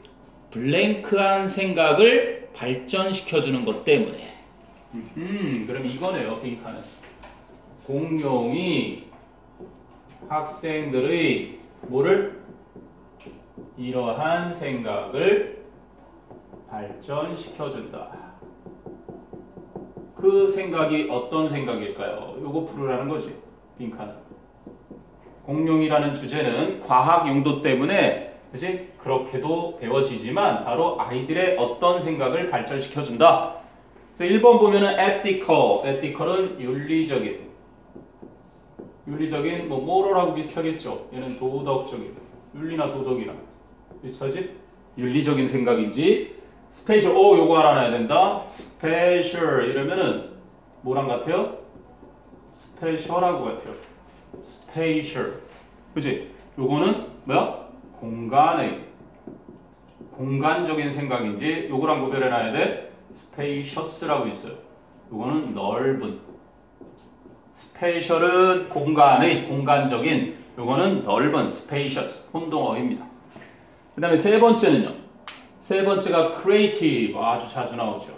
블랭크한 생각을 발전시켜주는 것 때문에. 음, 그럼 이거네요. 핑크는. 공룡이 학생들의 뭐를 이러한 생각을 발전시켜준다. 그 생각이 어떤 생각일까요? 요거 풀으라는 거지. 빈칸은. 공룡이라는 주제는 과학 용도 때문에 그지 그렇게도 배워지지만 바로 아이들의 어떤 생각을 발전시켜준다. 그래서 1번 보면은 ethical, ethical은 윤리적인 윤리적인 뭐 moral하고 비슷하겠죠. 얘는 도덕적인 윤리나 도덕이나 비슷하지? 윤리적인 생각인지 spatial 오 요거 알아놔야 된다. spatial 이러면은 뭐랑 같아요? spacial하고 같아요. spatial 그지? 요거는 뭐야? 공간의 공간적인 생각인지 요거랑 구별해 놔야 돼. spacious라고 있어요. 요거는 넓은 spatial은 공간의 공간적인 요거는 넓은 spacious 혼동어입니다. 그 다음에 세 번째는요. 세 번째가 creative 아주 자주 나오죠.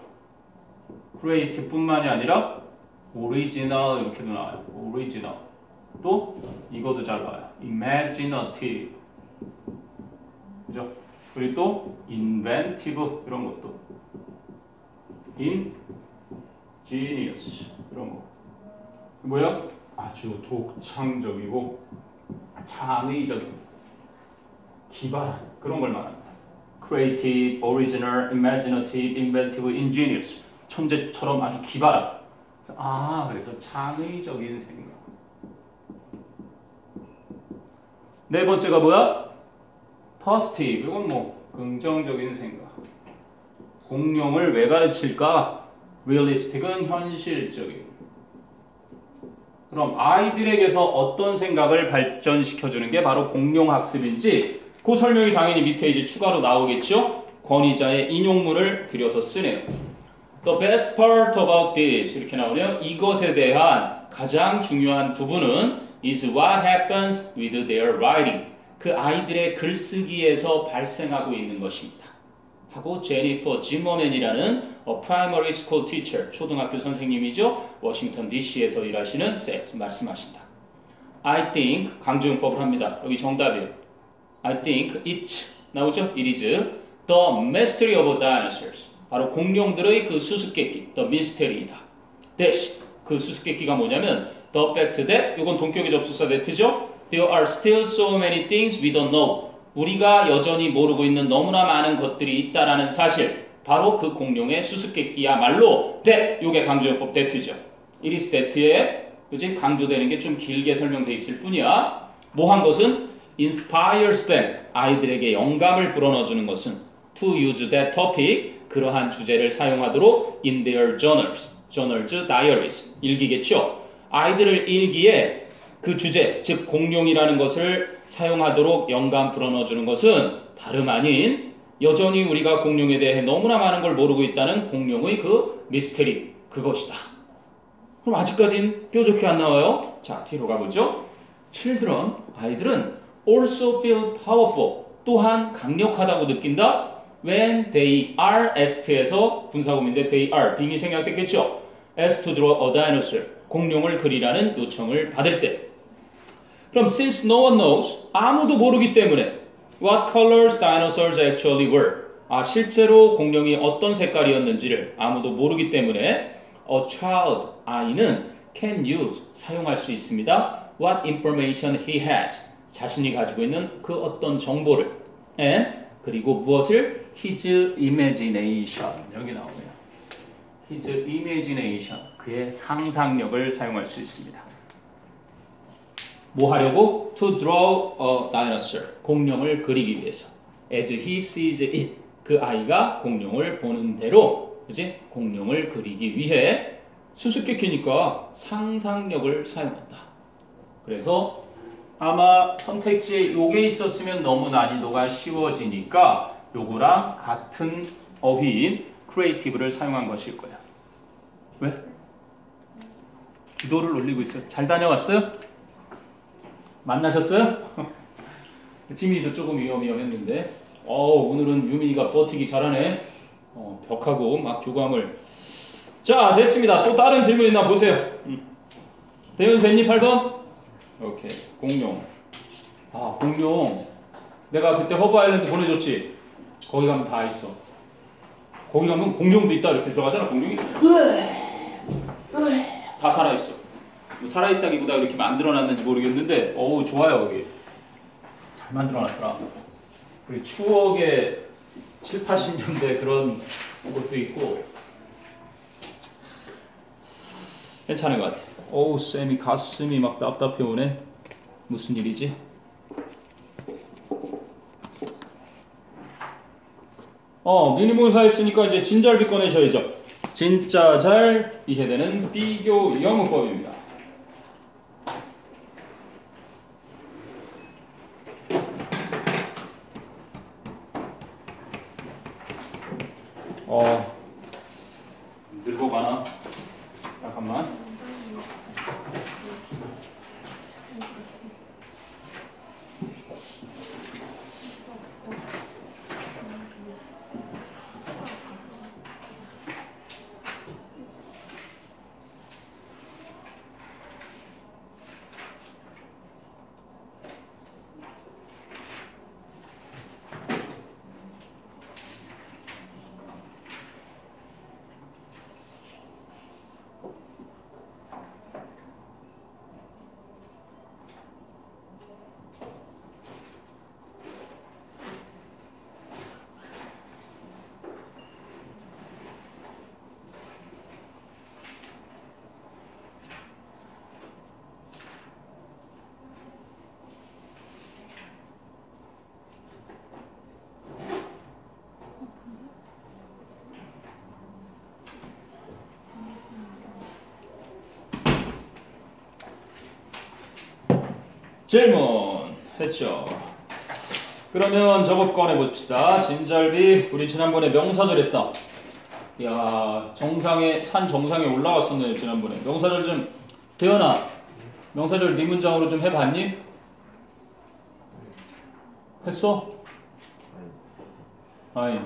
creative 뿐만이 아니라 original 이렇게도 나와요. original 또 이것도 잘 나와요. imaginative 그죠? 그리고 또 inventive 이런 것도 ingenious 이런 거 뭐야? 아주 독창적이고 창의적인 기발한 그런 걸 말합니다. Creative, original, imaginative, inventive, ingenious 천재처럼 아주 기발한. 아 그래서 창의적인 생각 네 번째가 뭐야? positive. 이건 뭐 긍정적인 생각. 공룡을 왜 가르칠까? realistic은 현실적인. 그럼 아이들에게서 어떤 생각을 발전시켜주는 게 바로 공룡학습인지 그 설명이 당연히 밑에 이제 추가로 나오겠죠? 권위자의 인용문을 들여서 쓰네요. The best part about this 이렇게 나오네요. 이것에 대한 가장 중요한 부분은 is what happens with their writing. 그 아이들의 글쓰기에서 발생하고 있는 것입니다. 하고 제니퍼 지머맨이라는 어, primary school teacher, 초등학교 선생님이죠. 워싱턴 DC에서 일하시는 섹 말씀하신다. I think 강조용법을 합니다. 여기 정답이에요. I think it 나오죠? It is the mystery of dinosaurs. 바로 공룡들의 그 수수께끼, the mystery이다. dash 그 수수께끼가 뭐냐면 the fact that 이건 동격의 접속사 that죠? There are still so many things we don't know. 우리가 여전히 모르고 있는 너무나 많은 것들이 있다라는 사실. 바로 그 공룡의 수수께끼야말로 that 요게 강조용법 that죠. it is that에 그지 강조되는 게 좀 길게 설명돼 있을 뿐이야. 뭐 한 것은 inspires them 아이들에게 영감을 불어넣어주는 것은 to use that topic 그러한 주제를 사용하도록 in their journals, journals, diaries 일기겠죠. 아이들을 일기에 그 주제, 즉 공룡이라는 것을 사용하도록 영감 불어넣어주는 것은 다름 아닌 여전히 우리가 공룡에 대해 너무나 많은 걸 모르고 있다는 공룡의 그 미스테리 그것이다. 그럼 아직까진 뾰족히 안 나와요. 자, 뒤로 가보죠. children, 아이들은 also feel powerful, 또한 강력하다고 느낀다. when they are asked에서 분사구문인데 they are, 빙이 생략됐겠죠. asked to draw a dinosaur, 공룡을 그리라는 요청을 받을 때. 그럼 since no one knows, 아무도 모르기 때문에 what colors dinosaurs actually were, 아 실제로 공룡이 어떤 색깔이었는지를 아무도 모르기 때문에 a child, 아이는 can use, 사용할 수 있습니다. what information he has, 자신이 가지고 있는 그 어떤 정보를 and 그리고 무엇을 his imagination 여기 나오네요. his imagination 그의 상상력을 사용할 수 있습니다. 뭐 하려고? To draw a dinosaur 공룡을 그리기 위해서. As he sees it 그 아이가 공룡을 보는 대로 그지? 공룡을 그리기 위해 수수께끼니까 상상력을 사용한다. 그래서 아마 선택지에 요게 있었으면 너무 난이도가 쉬워지니까 요거랑 같은 어휘인 creative를 사용한 것일 거야. 왜? 기도를 올리고 있어요. 잘 다녀왔어요? 만나셨어요? 지민이도 조금 위험위험했는데 어 오늘은 유민이가 버티기 잘하네. 어, 벽하고 막 교감을 자 됐습니다. 또 다른 질문 있나 보세요. 음. 대현 됐니 8번? 오케이. 공룡. 아 공룡. 내가 그때 허브 아일랜드 보내줬지. 거기 가면 다 있어. 거기 가면 공룡도 있다 이렇게 들어가잖아 공룡이. 다 살아있어. 뭐 살아있다기보다 이렇게 만들어놨는지 모르겠는데 어우 좋아요 거기. 잘 만들어놨더라. 그리고 추억의 7, 80년대 그런 것도 있고. 괜찮은 것 같아 어우 쌤이 가슴이 막 답답해 오네 무슨 일이지? 어 미니모사 했으니까 이제 진잘비 꺼내셔야죠 진짜 잘 이해되는 비교 영어법입니다 어 늘고 가나? 잠깐만 질문 했죠. 그러면 저거 꺼내 봅시다. 진절비 우리 지난번에 명사절 했다. 야 정상에 산 정상에 올라왔었네요 지난번에. 명사절 좀 대현아 명사절 네 문장으로 좀 해봤니? 했어? 아니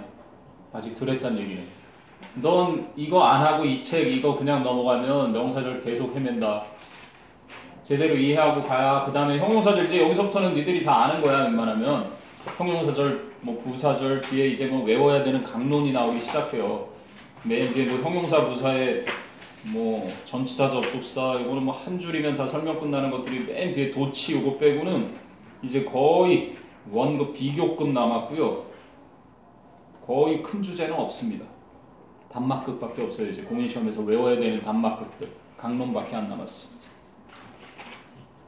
아직 덜 했단 얘기네. 넌 이거 안 하고 이 책 이거 그냥 넘어가면 명사절 계속 헤맨다. 제대로 이해하고 가야 그 다음에 형용사절 이제 여기서부터는 니들이 다 아는 거야 웬만하면. 형용사절 뭐 부사절 뒤에 이제 뭐 외워야 되는 강론이 나오기 시작해요. 맨 뒤에 뭐 형용사 부사에 뭐 전치사 접속사 이거는 뭐 한 줄이면 다 설명 끝나는 것들이 맨 뒤에 도치 요거 빼고는 이제 거의 원급 비교급 남았고요. 거의 큰 주제는 없습니다. 단막극밖에 없어요. 이제 공인시험에서 외워야 되는 단막극들. 강론밖에 안 남았어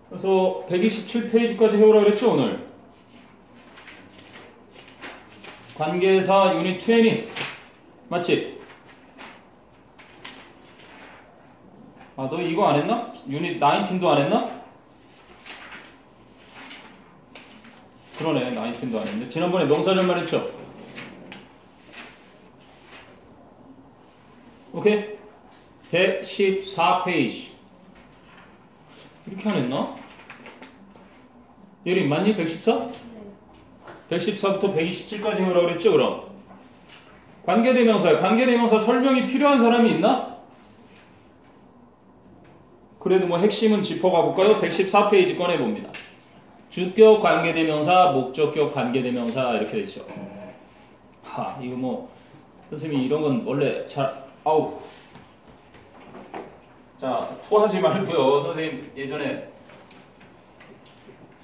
그래서 127페이지까지 해오라 그랬죠 오늘 관계사 유닛 20 맞지? 아 너 이거 안 했나? 유닛 19도 안 했나? 그러네 19도 안 했네 지난번에 명사절만 했죠? 오케이? 114페이지. 이렇게 안 했나? 예린 맞니? 114? 네. 114부터 127까지 해오라고 그랬죠, 그럼? 관계대명사, 관계대명사 설명이 필요한 사람이 있나? 그래도 뭐 핵심은 짚어가 볼까요? 114페이지 꺼내봅니다. 주격 관계대명사, 목적격 관계대명사 이렇게 되죠. 하, 이거 뭐 선생님이 이런 건 원래 잘 아우 자 토하지 말고요. 선생님 예전에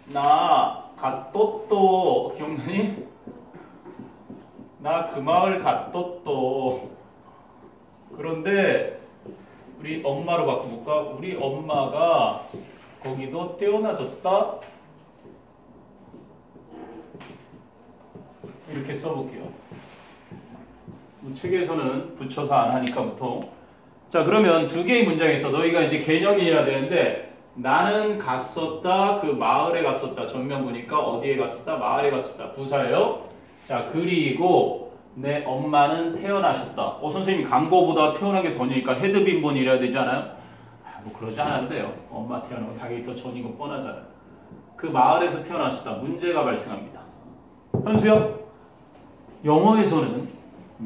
나 갓또또 기억나니? 나 그 마을 갓또또 그런데 우리 엄마로 바꿔볼까? 우리 엄마가 거기도 떼어놔뒀다 이렇게 써볼게요. 뭐 책에서는 붙여서 안 하니까 보통. 자 그러면 두 개의 문장에 있어 너희가 이제 개념이어야 되는데 나는 갔었다 그 마을에 갔었다 전면 보니까 어디에 갔었다 마을에 갔었다 부사예요. 자 그리고 내 엄마는 태어나셨다. 어 선생님 광고보다 태어난 게 더니까 헤드빈본 이래야 되지 않아요? 아, 뭐 그러지 돼요. 엄마 태어나고 당연히 더 전인 거 뻔하잖아요. 그 마을에서 태어나셨다. 문제가 발생합니다. 현수야, 영어에서는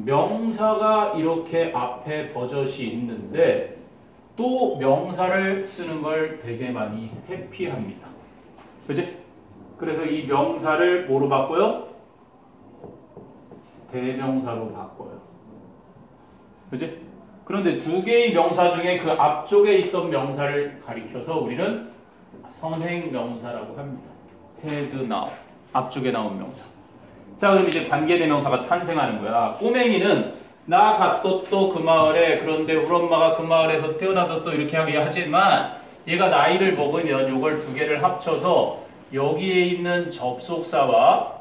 명사가 이렇게 앞에 버젓이 있는데 또 명사를 쓰는 걸 되게 많이 회피합니다. 그지? 그래서 이 명사를 뭐로 바꿔요? 대명사로 바꿔요. 그지? 그런데 두 개의 명사 중에 그 앞쪽에 있던 명사를 가리켜서 우리는 선행 명사라고 합니다. had now. 앞쪽에 나온 명사. 자, 그럼 이제 관계대명사가 탄생하는 거야. 꼬맹이는 나 갓또또 그 마을에 그런데 우리 엄마가 그 마을에서 태어나서 또 이렇게 하게 하지만 얘가 나이를 먹으면 요걸 두 개를 합쳐서 여기에 있는 접속사와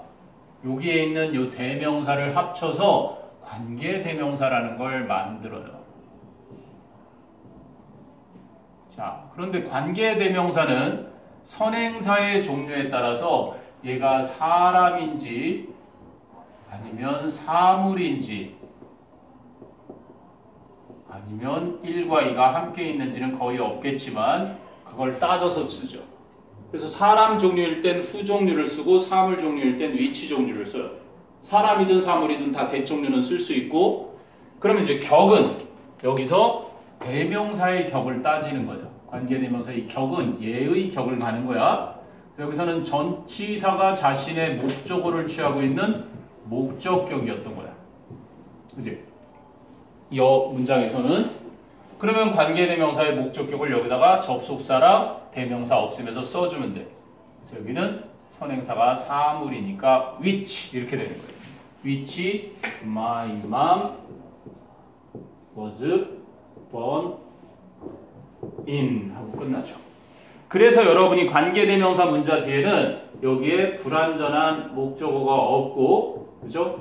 여기에 있는 요 대명사를 합쳐서 관계대명사라는 걸 만들어요. 자, 그런데 관계대명사는 선행사의 종류에 따라서 얘가 사람인지 아니면 사물인지 아니면 1과 2가 함께 있는지는 거의 없겠지만 그걸 따져서 쓰죠. 그래서 사람 종류일 땐 후 종류를 쓰고 사물 종류일 땐 위치 종류를 써요. 사람이든 사물이든 다 대종류는 쓸 수 있고 그러면 이제 격은 여기서 대명사의 격을 따지는 거죠. 관계대명사의 격은 예의 격을 가는 거야. 여기서는 전치사가 자신의 목적어를 취하고 있는 목적격이었던 거야. 그지? 이 문장에서는 그러면 관계대명사의 목적격을 여기다가 접속사랑 대명사 없으면서 써주면 돼. 그래서 여기는 선행사가 사물이니까 which 이렇게 되는 거예요. which my mom was born in 하고 끝나죠. 그래서 여러분이 관계대명사 문자 뒤에는 여기에 불완전한 목적어가 없고 그죠?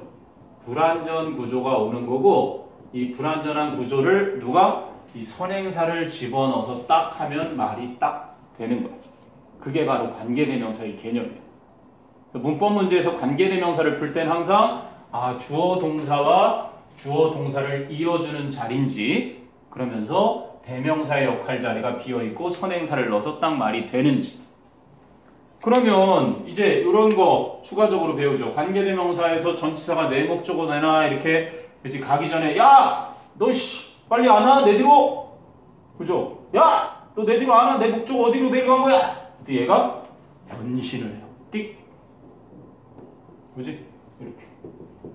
불완전 구조가 오는 거고 이 불완전한 구조를 누가 이 선행사를 집어넣어서 딱 하면 말이 딱 되는 거예요. 그게 바로 관계대명사의 개념이에요. 문법 문제에서 관계대명사를 풀 땐 항상 아 주어 동사와 주어 동사를 이어주는 자리인지 그러면서 대명사의 역할 자리가 비어 있고 선행사를 넣어서 딱 말이 되는지 그러면 이제 이런 거 추가적으로 배우죠. 관계대명사에서 전치사가 내 목적어 내놔 이렇게 그치 가기 전에 야 너 씨 빨리 안 와? 내 뒤로 그죠? 야 너 내 뒤로 안 와? 내 목적어 어디로 내려간 거야? 얘가 변신을 해요. 띡 그지? 이렇게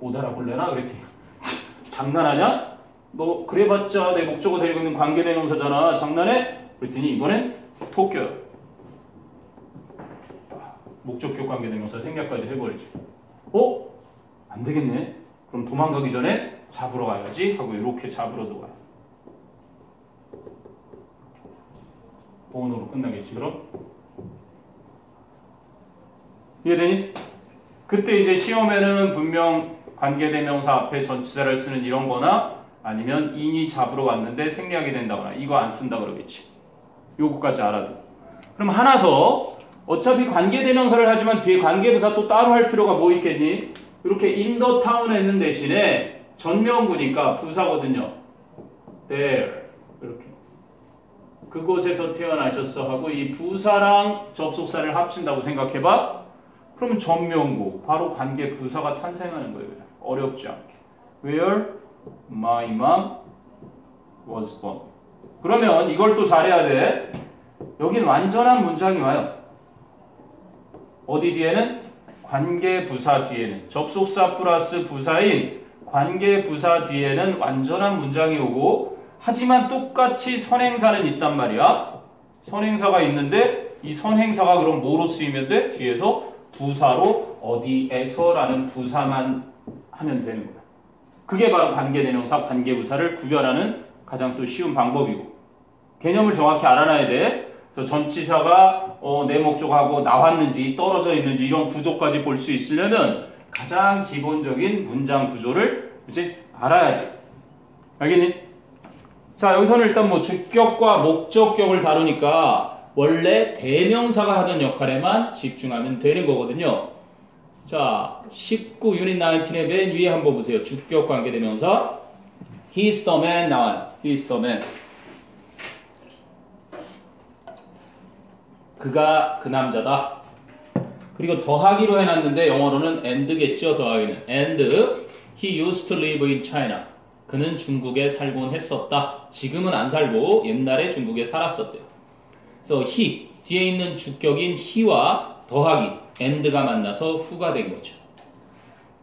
못 알아볼래나? 그랬더니 장난하냐? 너 그래봤자 내 목적어 데리고 있는 관계대명사잖아. 장난해? 그랬더니 이번엔 톡 껴요. 목적격 관계대명사 생략까지 해버리죠. 어? 안 되겠네. 그럼 도망가기 전에 잡으러 가야지 하고 이렇게 잡으러도 가요. 보온으로 끝나겠지 그럼? 이해되니? 그때 이제 시험에는 분명 관계대명사 앞에 전치사를 쓰는 이런 거나 아니면 인이 잡으러 갔는데 생략이 된다거나 이거 안 쓴다 그러겠지. 요거까지 알아도. 그럼 하나 더 어차피 관계대명사를 하지만 뒤에 관계부사 또 따로 할 필요가 뭐 있겠니? 이렇게 인더타운에 있는 대신에 전명구니까 부사거든요. there 이렇게 그곳에서 태어나셨어 하고 이 부사랑 접속사를 합친다고 생각해봐. 그러면 전명구 바로 관계 부사가 탄생하는 거예요. 어렵지 않게. Where my mom was born. 그러면 이걸 또 잘해야 돼. 여긴 완전한 문장이 와요. 어디 뒤에는 관계 부사 뒤에는 접속사 플러스 부사인 관계 부사 뒤에는 완전한 문장이 오고 하지만 똑같이 선행사는 있단 말이야. 선행사가 있는데 이 선행사가 그럼 뭐로 쓰이면 돼? 뒤에서 부사로 어디에서라는 부사만 하면 되는 거야. 그게 바로 관계대명사, 관계부사를 구별하는 가장 또 쉬운 방법이고 개념을 정확히 알아놔야 돼. 그래서 전치사가 어, 내 목적하고 나왔는지 떨어져 있는지 이런 구조까지 볼 수 있으려면 가장 기본적인 문장 구조를 이제 알아야지. 알겠니? 자 여기서는 일단 뭐 주격과 목적격을 다루니까 원래 대명사가 하던 역할에만 집중하면 되는 거거든요. 자 19 유닛 19의 맨 위에 한번 보세요. 주격 관계대명사 He's the man 나와요. He's the man. 그가 그 남자다. 그리고 더하기로 해놨는데 영어로는 and겠죠. 더하기는 and he used to live in China. 그는 중국에 살곤 했었다. 지금은 안 살고 옛날에 중국에 살았었대요. 그래서 he 뒤에 있는 주격인 he와 더하기 and가 만나서 후가 된 거죠.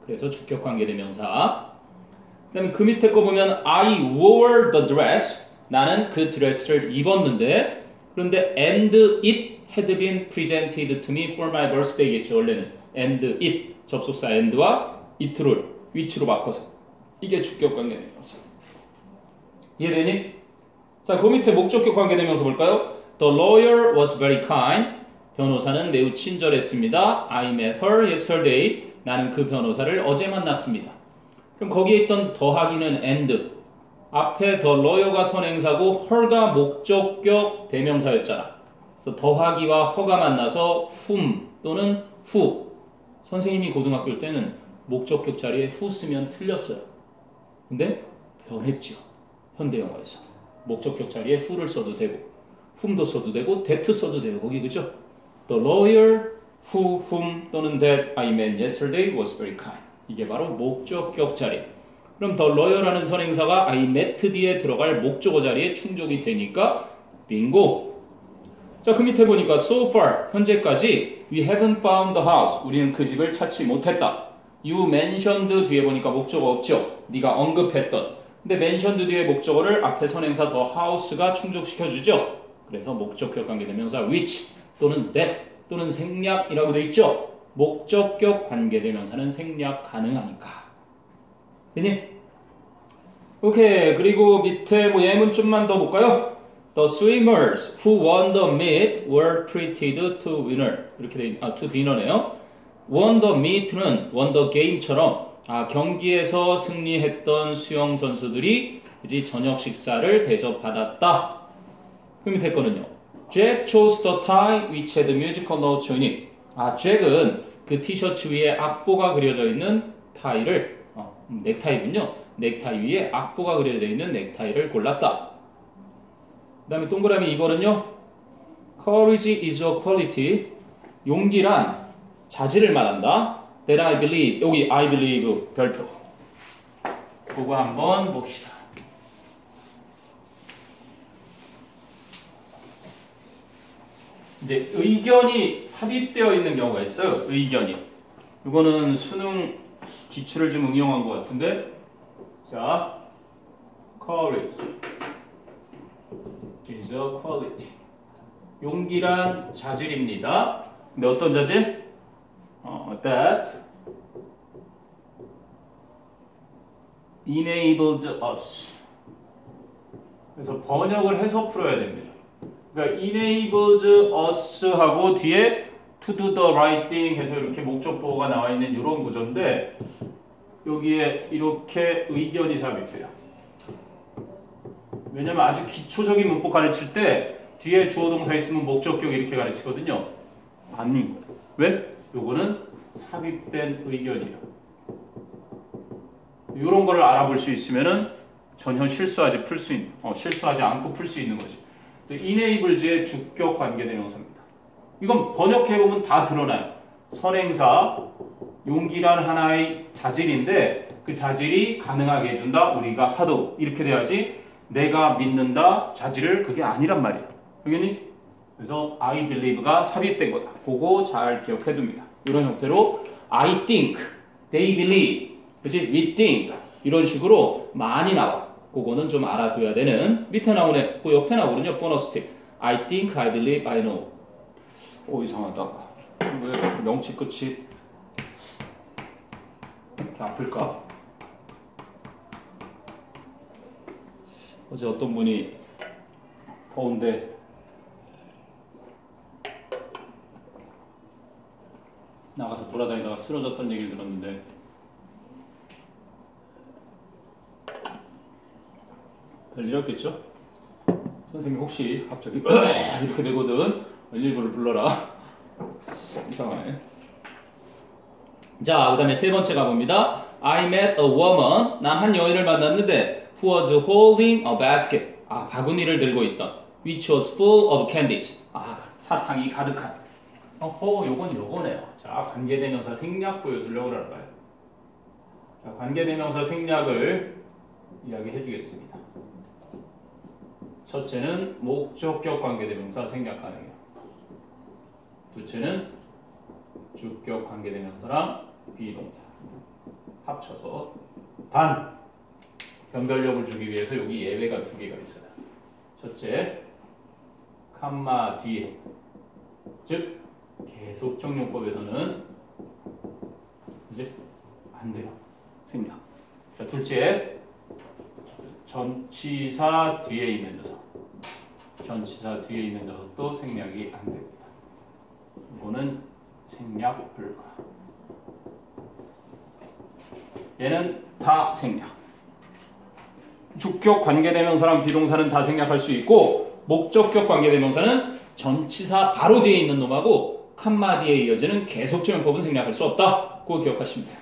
그래서 주격 관계대명사. 그다음에 그 밑에 거 보면 I wore the dress. 나는 그 드레스를 입었는데 그런데 and it had been presented to me for my birthday겠죠. 원래는 and it 접속사 and와 it를 위치로 바꿔서 이게 주격 관계대명사. 이해되니? 자, 그 밑에 목적격 관계대명사 볼까요? The lawyer was very kind. 변호사는 매우 친절했습니다. I met her yesterday. 나는 그 변호사를 어제 만났습니다. 그럼 거기에 있던 더하기는 and. 앞에 the lawyer가 선행사고 her가 목적격 대명사였잖아. 그래서 더하기와 허가 만나서 whom 또는 who. 선생님이 고등학교 때는 목적격 자리에 who 쓰면 틀렸어요. 근데 변했죠. 현대 영어에서. 목적격 자리에 who를 써도 되고 whom도 써도 되고 that 써도 돼요. 거기 그죠? The lawyer who, whom 또는 that I met yesterday was very kind. 이게 바로 목적격 자리. 그럼 the lawyer라는 선행사가 I met 뒤에 들어갈 목적어 자리에 충족이 되니까 빙고. 자, 그 밑에 보니까 so far 현재까지 we haven't found the house. 우리는 그 집을 찾지 못했다. You mentioned 뒤에 보니까 목적어 없죠. 네가 언급했던. 근데 mentioned 뒤에 목적어를 앞에 선행사 the house가 충족시켜 주죠. 그래서 목적격 관계대명사 which 또는 that 또는 생략이라고 돼 있죠. 목적격 관계대명사는 생략 가능하니까. 되니? 오케이. 그리고 밑에 뭐 예문 좀만 더 볼까요? The swimmers who won the meet were treated to winner. 이렇게 돼 있, 아, to dinner네요. won the meet는 won the game처럼 아, 경기에서 승리했던 수영 선수들이 이제 저녁 식사를 대접받았다. 그 밑에 거는요. Jack chose the tie which had musical notes in it. 아, 잭은 그 티셔츠 위에 악보가 그려져 있는 타이를 어, 넥타이군요. 넥타이 위에 악보가 그려져 있는 넥타이를 골랐다. 그 다음에 동그라미 이거는요. Courage is a quality. 용기란 자질을 말한다. That I believe. 여기 I believe 별표. 그거 한번 봅시다. 이제 의견이 삽입되어 있는 경우가 있어요. 의견이. 이거는 수능 기출을 좀 응용한 것 같은데. 자, courage is a quality. 용기란 자질입니다. 근데 어떤 자질? 어, that enables us. 그래서 번역을 해서 풀어야 됩니다. 그러니까 enables us 하고 뒤에 to do the right thing 해서 이렇게 목적보호가 나와 있는 이런 구조인데 여기에 이렇게 의견이 삽입돼요. 왜냐면 아주 기초적인 문법 가르칠 때 뒤에 주어 동사 있으면 목적격 이렇게 가르치거든요. 아닌 거예요. 왜? 요거는 삽입된 의견이에요. 이런 거를 알아볼 수 있으면은 전혀 실수하지 풀 수 있는, 어, 실수하지 않고 풀 수 있는 거 지. enables의 주격 관계대명사입니다. 이건 번역해보면 다 드러나요. 선행사, 용기란 하나의 자질인데 그 자질이 가능하게 해준다. 우리가 하도 이렇게 돼야지 내가 믿는다. 자질을 그게 아니란 말이야. 알겠니? 그래서 I believe가 삽입된 거다. 그거 잘 기억해 둡니다. 이런 형태로 I think, they believe, 그지? We think 이런 식으로 많이 나와. 그거는 좀 알아둬야 되는 밑에 나오네. 그 옆에 나오거든요. 보너스 팁. I think, I believe, I know. 오 이상하다. 왜 명치 끝이 이렇게 아플까? 어제 어떤 분이 더운데 나가서 돌아다니다가 쓰러졌던 얘기를 들었는데 없겠죠? 선생님 혹시 갑자기 이렇게 되거든 119를 불러라 이상하네 자, 그 다음에 세 번째 가봅니다. I met a woman. 난 한 여인을 만났는데 who was holding a basket. 아, 바구니를 들고 있던 which was full of candies. 아, 사탕이 가득한. 어허, 요건 요거네요. 자, 관계대명사 생략 보여주려고 그럴까요? 자, 관계대명사 생략을 이야기해 주겠습니다. 첫째는 목적격 관계대명사 생략 가능해요. 둘째는 주격 관계대명사랑 비동사 합쳐서 단 변별력을 주기 위해서 여기 예외가 두 개가 있어요. 첫째, 칸마 뒤에 즉 계속 정용법에서는 이제 안 돼요. 생략. 자, 둘째, 전치사 뒤에 있는 녀석. 전치사 뒤에 있는 녀석도 생략이 안 됩니다. 이거는 생략 불가. 얘는 다 생략. 주격 관계대명사랑 비동사는 다 생략할 수 있고 목적격 관계대명사는 전치사 바로 뒤에 있는 놈하고 칸마 뒤에 이어지는 계속적용법은 생략할 수 없다. 그거 기억하시면 돼요.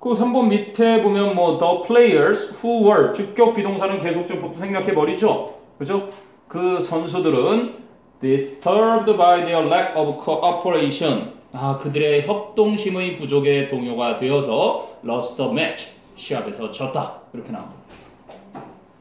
그 3번 밑에 보면 뭐 the players who were 주격 비동사는 계속적용법도 생략해 버리죠. 그죠? 그 선수들은 disturbed by their lack of cooperation. 아, 그들의 협동심의 부족에 동요가 되어서 lost the match. 시합에서 졌다. 이렇게 나옵니다.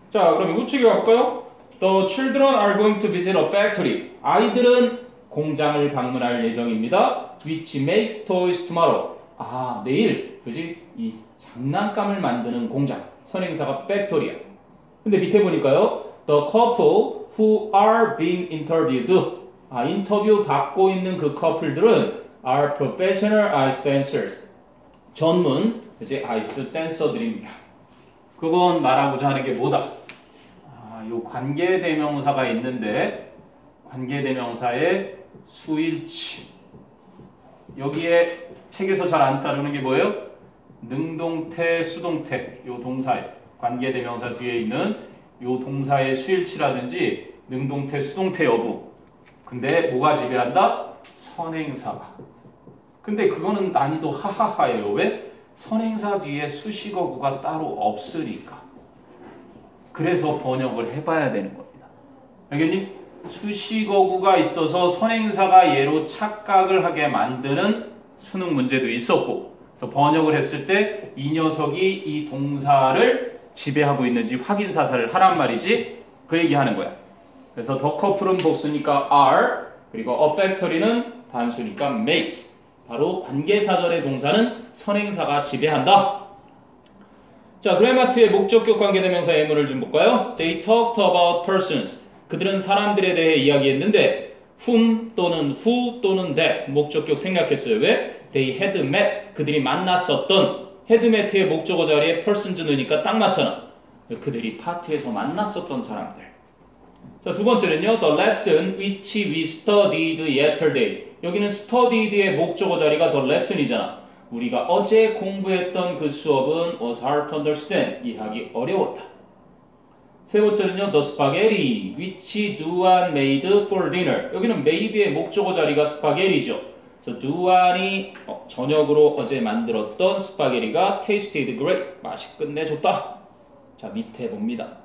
자, 그럼 우측에 가볼까요? The children are going to visit a factory. 아이들은 공장을 방문할 예정입니다. Which makes toys tomorrow. 아, 내일, 그지? 이 장난감을 만드는 공장. 선행사가 factory야. 근데 밑에 보니까요. The couple who are being interviewed. 아, 인터뷰 받고 있는 그 커플들은 are professional ice dancers. 전문 이제 아이스 댄서들입니다. 그건 말하고자 하는 게 뭐다? 아, 요 관계대명사가 있는데 관계대명사의 수일치 여기에 책에서 잘 안 따르는 게 뭐예요? 능동태, 수동태 요 동사에 관계대명사 뒤에 있는 요 동사의 수일치라든지 능동태, 수동태 여부 근데 뭐가 지배한다? 선행사가 근데 그거는 난이도 하하하예요 왜? 선행사 뒤에 수식어구가 따로 없으니까. 그래서 번역을 해봐야 되는 겁니다. 알겠니? 수식어구가 있어서 선행사가 얘로 착각을 하게 만드는 수능 문제도 있었고 그래서 번역을 했을 때 이 녀석이 이 동사를 지배하고 있는지 확인 사살을 하란 말이지 그 얘기하는 거야. 그래서 더 커플은 복수니까 are 그리고 a factory는 단수니까 makes 바로 관계사절의 동사는 선행사가 지배한다. 자, 그래마트의 목적격 관계대명사 예문을 좀 볼까요? They talked about persons. 그들은 사람들에 대해 이야기했는데 whom 또는 who 또는 that 목적격 생략했어요. 왜? They had met. 그들이 만났었던 had met의 목적어 자리에 persons 넣으니까 딱 맞잖아. 그들이 파티에서 만났었던 사람들. 자, 두 번째는요. The lesson which we studied yesterday. 여기는 studied의 목적어 자리가 the lesson이잖아. 우리가 어제 공부했던 그 수업은 was hard to understand. 이해하기 어려웠다. 세 번째는요. The spaghetti which Duan made for dinner. 여기는 made의 목적어 자리가 스파게티죠. 그래서 두안이 어, 저녁으로 어제 만들었던 스파게티가 tasted great. 맛이 끝내줬다. 자, 밑에 봅니다.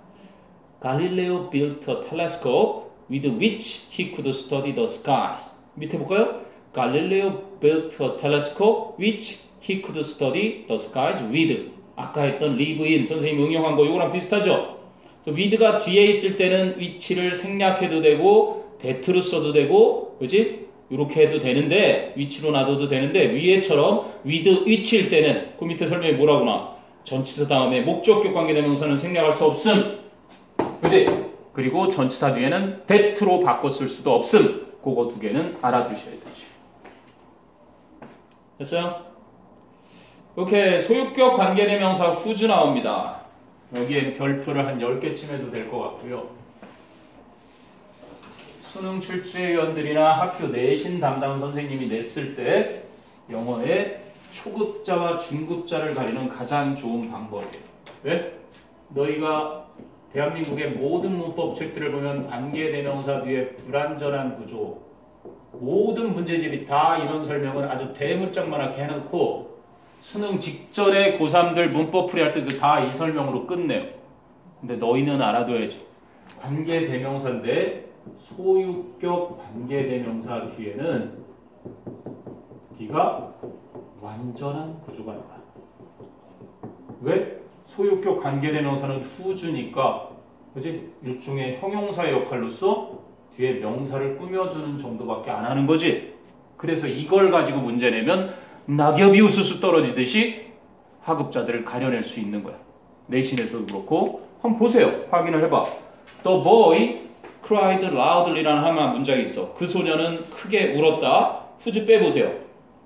Galileo built a telescope with which he could study the skies. 밑에 볼까요? Galileo built a telescope which he could study the skies with. 아까 했던 live in 선생님 응용한 거 이거랑 비슷하죠? With가 뒤에 있을 때는 위치를 생략해도 되고 that로 써도 되고 그지? 이렇게 해도 되는데 위치로 놔둬도 되는데 위에처럼 with 위치일 때는 그 밑에 설명이 뭐라구나 전치사 다음에 목적격 관계대명사는 생략할 수 없음 그지? 그리고 전치사 뒤에는 that로 바꿔 쓸 수도 없음 그거 두 개는 알아두셔야 되죠 됐어요? 이렇게 소유격 관계대명사 후주 나옵니다 여기에 별표를 한 10개쯤 해도 될 것 같고요 수능 출제위원들이나 학교 내신 담당 선생님이 냈을 때 영어에 초급자와 중급자를 가리는 가장 좋은 방법이에요. 왜? 너희가 대한민국의 모든 문법 책들을 보면 관계대명사 뒤에 불완전한 구조 모든 문제집이 다 이런 설명은 아주 대문짝만하게 해놓고 수능 직전에 고3들 문법 풀이할 때도 다 이 설명으로 끝내요. 근데 너희는 알아둬야지. 관계대명사인데 소유격 관계대명사 뒤에는 D가 완전한 구조가 나와. 왜? 소유격 관계대명사는 후주니까 그지? 일종의 형용사의 역할로서 뒤에 명사를 꾸며주는 정도밖에 안 하는 거지. 그래서 이걸 가지고 문제 내면 낙엽이 우수수 떨어지듯이 하급자들을 가려낼 수 있는 거야. 내신에서도 그렇고 한번 보세요. 확인을 해봐. The boy cried loudly라는 하나 문장이 있어. 그 소녀는 크게 울었다. 후주 빼보세요.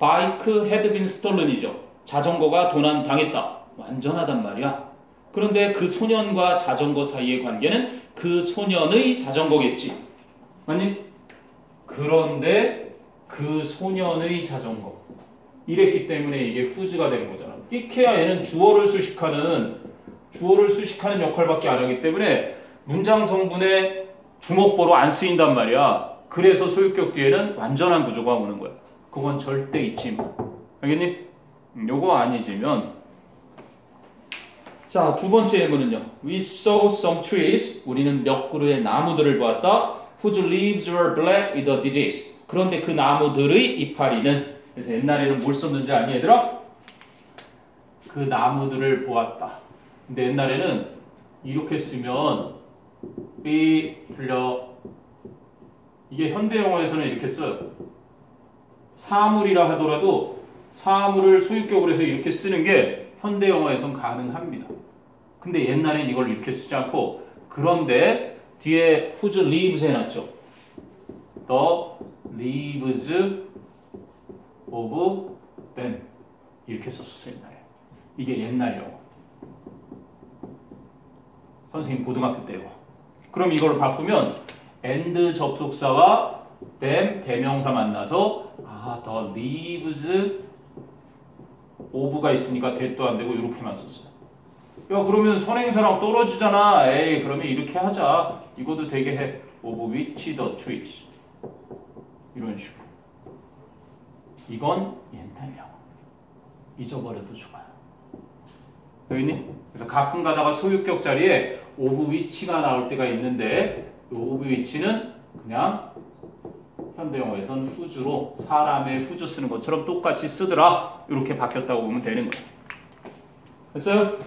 Had been stolen이죠. 자전거가 도난 당했다. 완전하단 말이야. 그런데 그 소년과 자전거 사이의 관계는 그 소년의 자전거겠지. 맞니? 그런데 그 소년의 자전거. 이랬기 때문에 이게 후즈가 된 거잖아. 끼케야 얘는 주어를 수식하는 주어를 수식하는 역할밖에 안 하기 때문에 문장 성분에 주목보로 안 쓰인단 말이야. 그래서 소유격 뒤에는 완전한 구조가 오는 거야. 그건 절대 잊지 마. 알겠니? 음, 요거 아니지면 자, 두 번째 예문은요. We saw some trees. 우리는 몇 그루의 나무들을 보았다. Whose leaves were black with a disease. 그런데 그 나무들의 이파리는 그래서 옛날에는 뭘 썼는지 아니 얘들아? 그 나무들을 보았다. 근데 옛날에는 이렇게 쓰면 삐 틀려 이게 현대 영어에서는 이렇게 써요. 사물이라 하더라도 사물을 소유격으로 해서 이렇게 쓰는 게 현대 영어에선 가능합니다. 근데 옛날엔 이걸 이렇게 쓰지 않고 그런데 뒤에 whose leaves 해놨죠. the leaves of them 이렇게 썼었어요 옛날에. 이게 옛날 영어. 선생님 고등학교 때 영어. 그럼 이걸 바꾸면 and 접속사와 them 대명사 만나서 아, the leaves of가 있으니까 that도 안 되고 이렇게만 썼어요. 야 그러면 선행사랑 떨어지잖아. 에이 그러면 이렇게 하자. 이것도 되게 해. of which the trees 이런 식으로. 이건 옛날 영어. 잊어버려도 좋아요. 여기니? 그래서 가끔 가다가 소유격 자리에 of which가 나올 때가 있는데 이 of which는 그냥 현대 영어에선 후주로 사람의 후주 쓰는 것처럼 똑같이 쓰더라. 이렇게 바뀌었다고 보면 되는 거예요. 됐어요?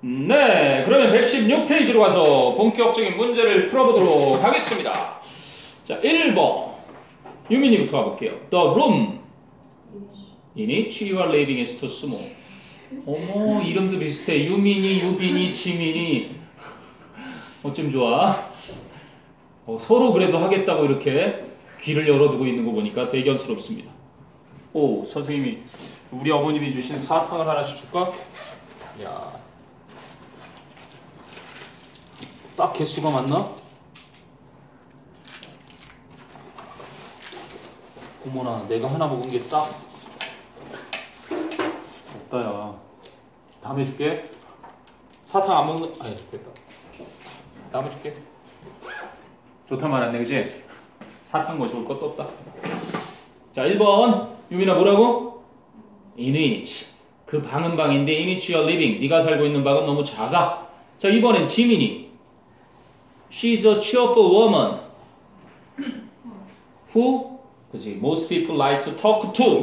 네, 그러면 116페이지로 가서 본격적인 문제를 풀어보도록 하겠습니다. 자, 1번. 유민이부터 가볼게요. The room in which you are living is too small. 어머, 이름도 비슷해. 유민이, 유빈이, 지민이. 어쩜 좋아? 어, 서로 그래도 하겠다고 이렇게 귀를 열어두고 있는 거 보니까 대견스럽습니다. 오, 선생님이 우리 어머님이 주신 사탕을 하나씩 줄까? 야, 딱 개수가 맞나? 어머나, 내가 하나 먹은 게 딱 없다야. 다음에 줄게. 사탕 안 먹는, 아니 됐다. 다음에 줄게. 좋다 말았네, 그지? 사탕 뭐 좋을 것도 없다. 자, 1번. 유민아 뭐라고? in which. 그 방은 방인데 in which you are living. 네가 살고 있는 방은 너무 작아. 자, 이번엔 지민이. She's a cheerful woman. who? 그지? Most people like to talk to.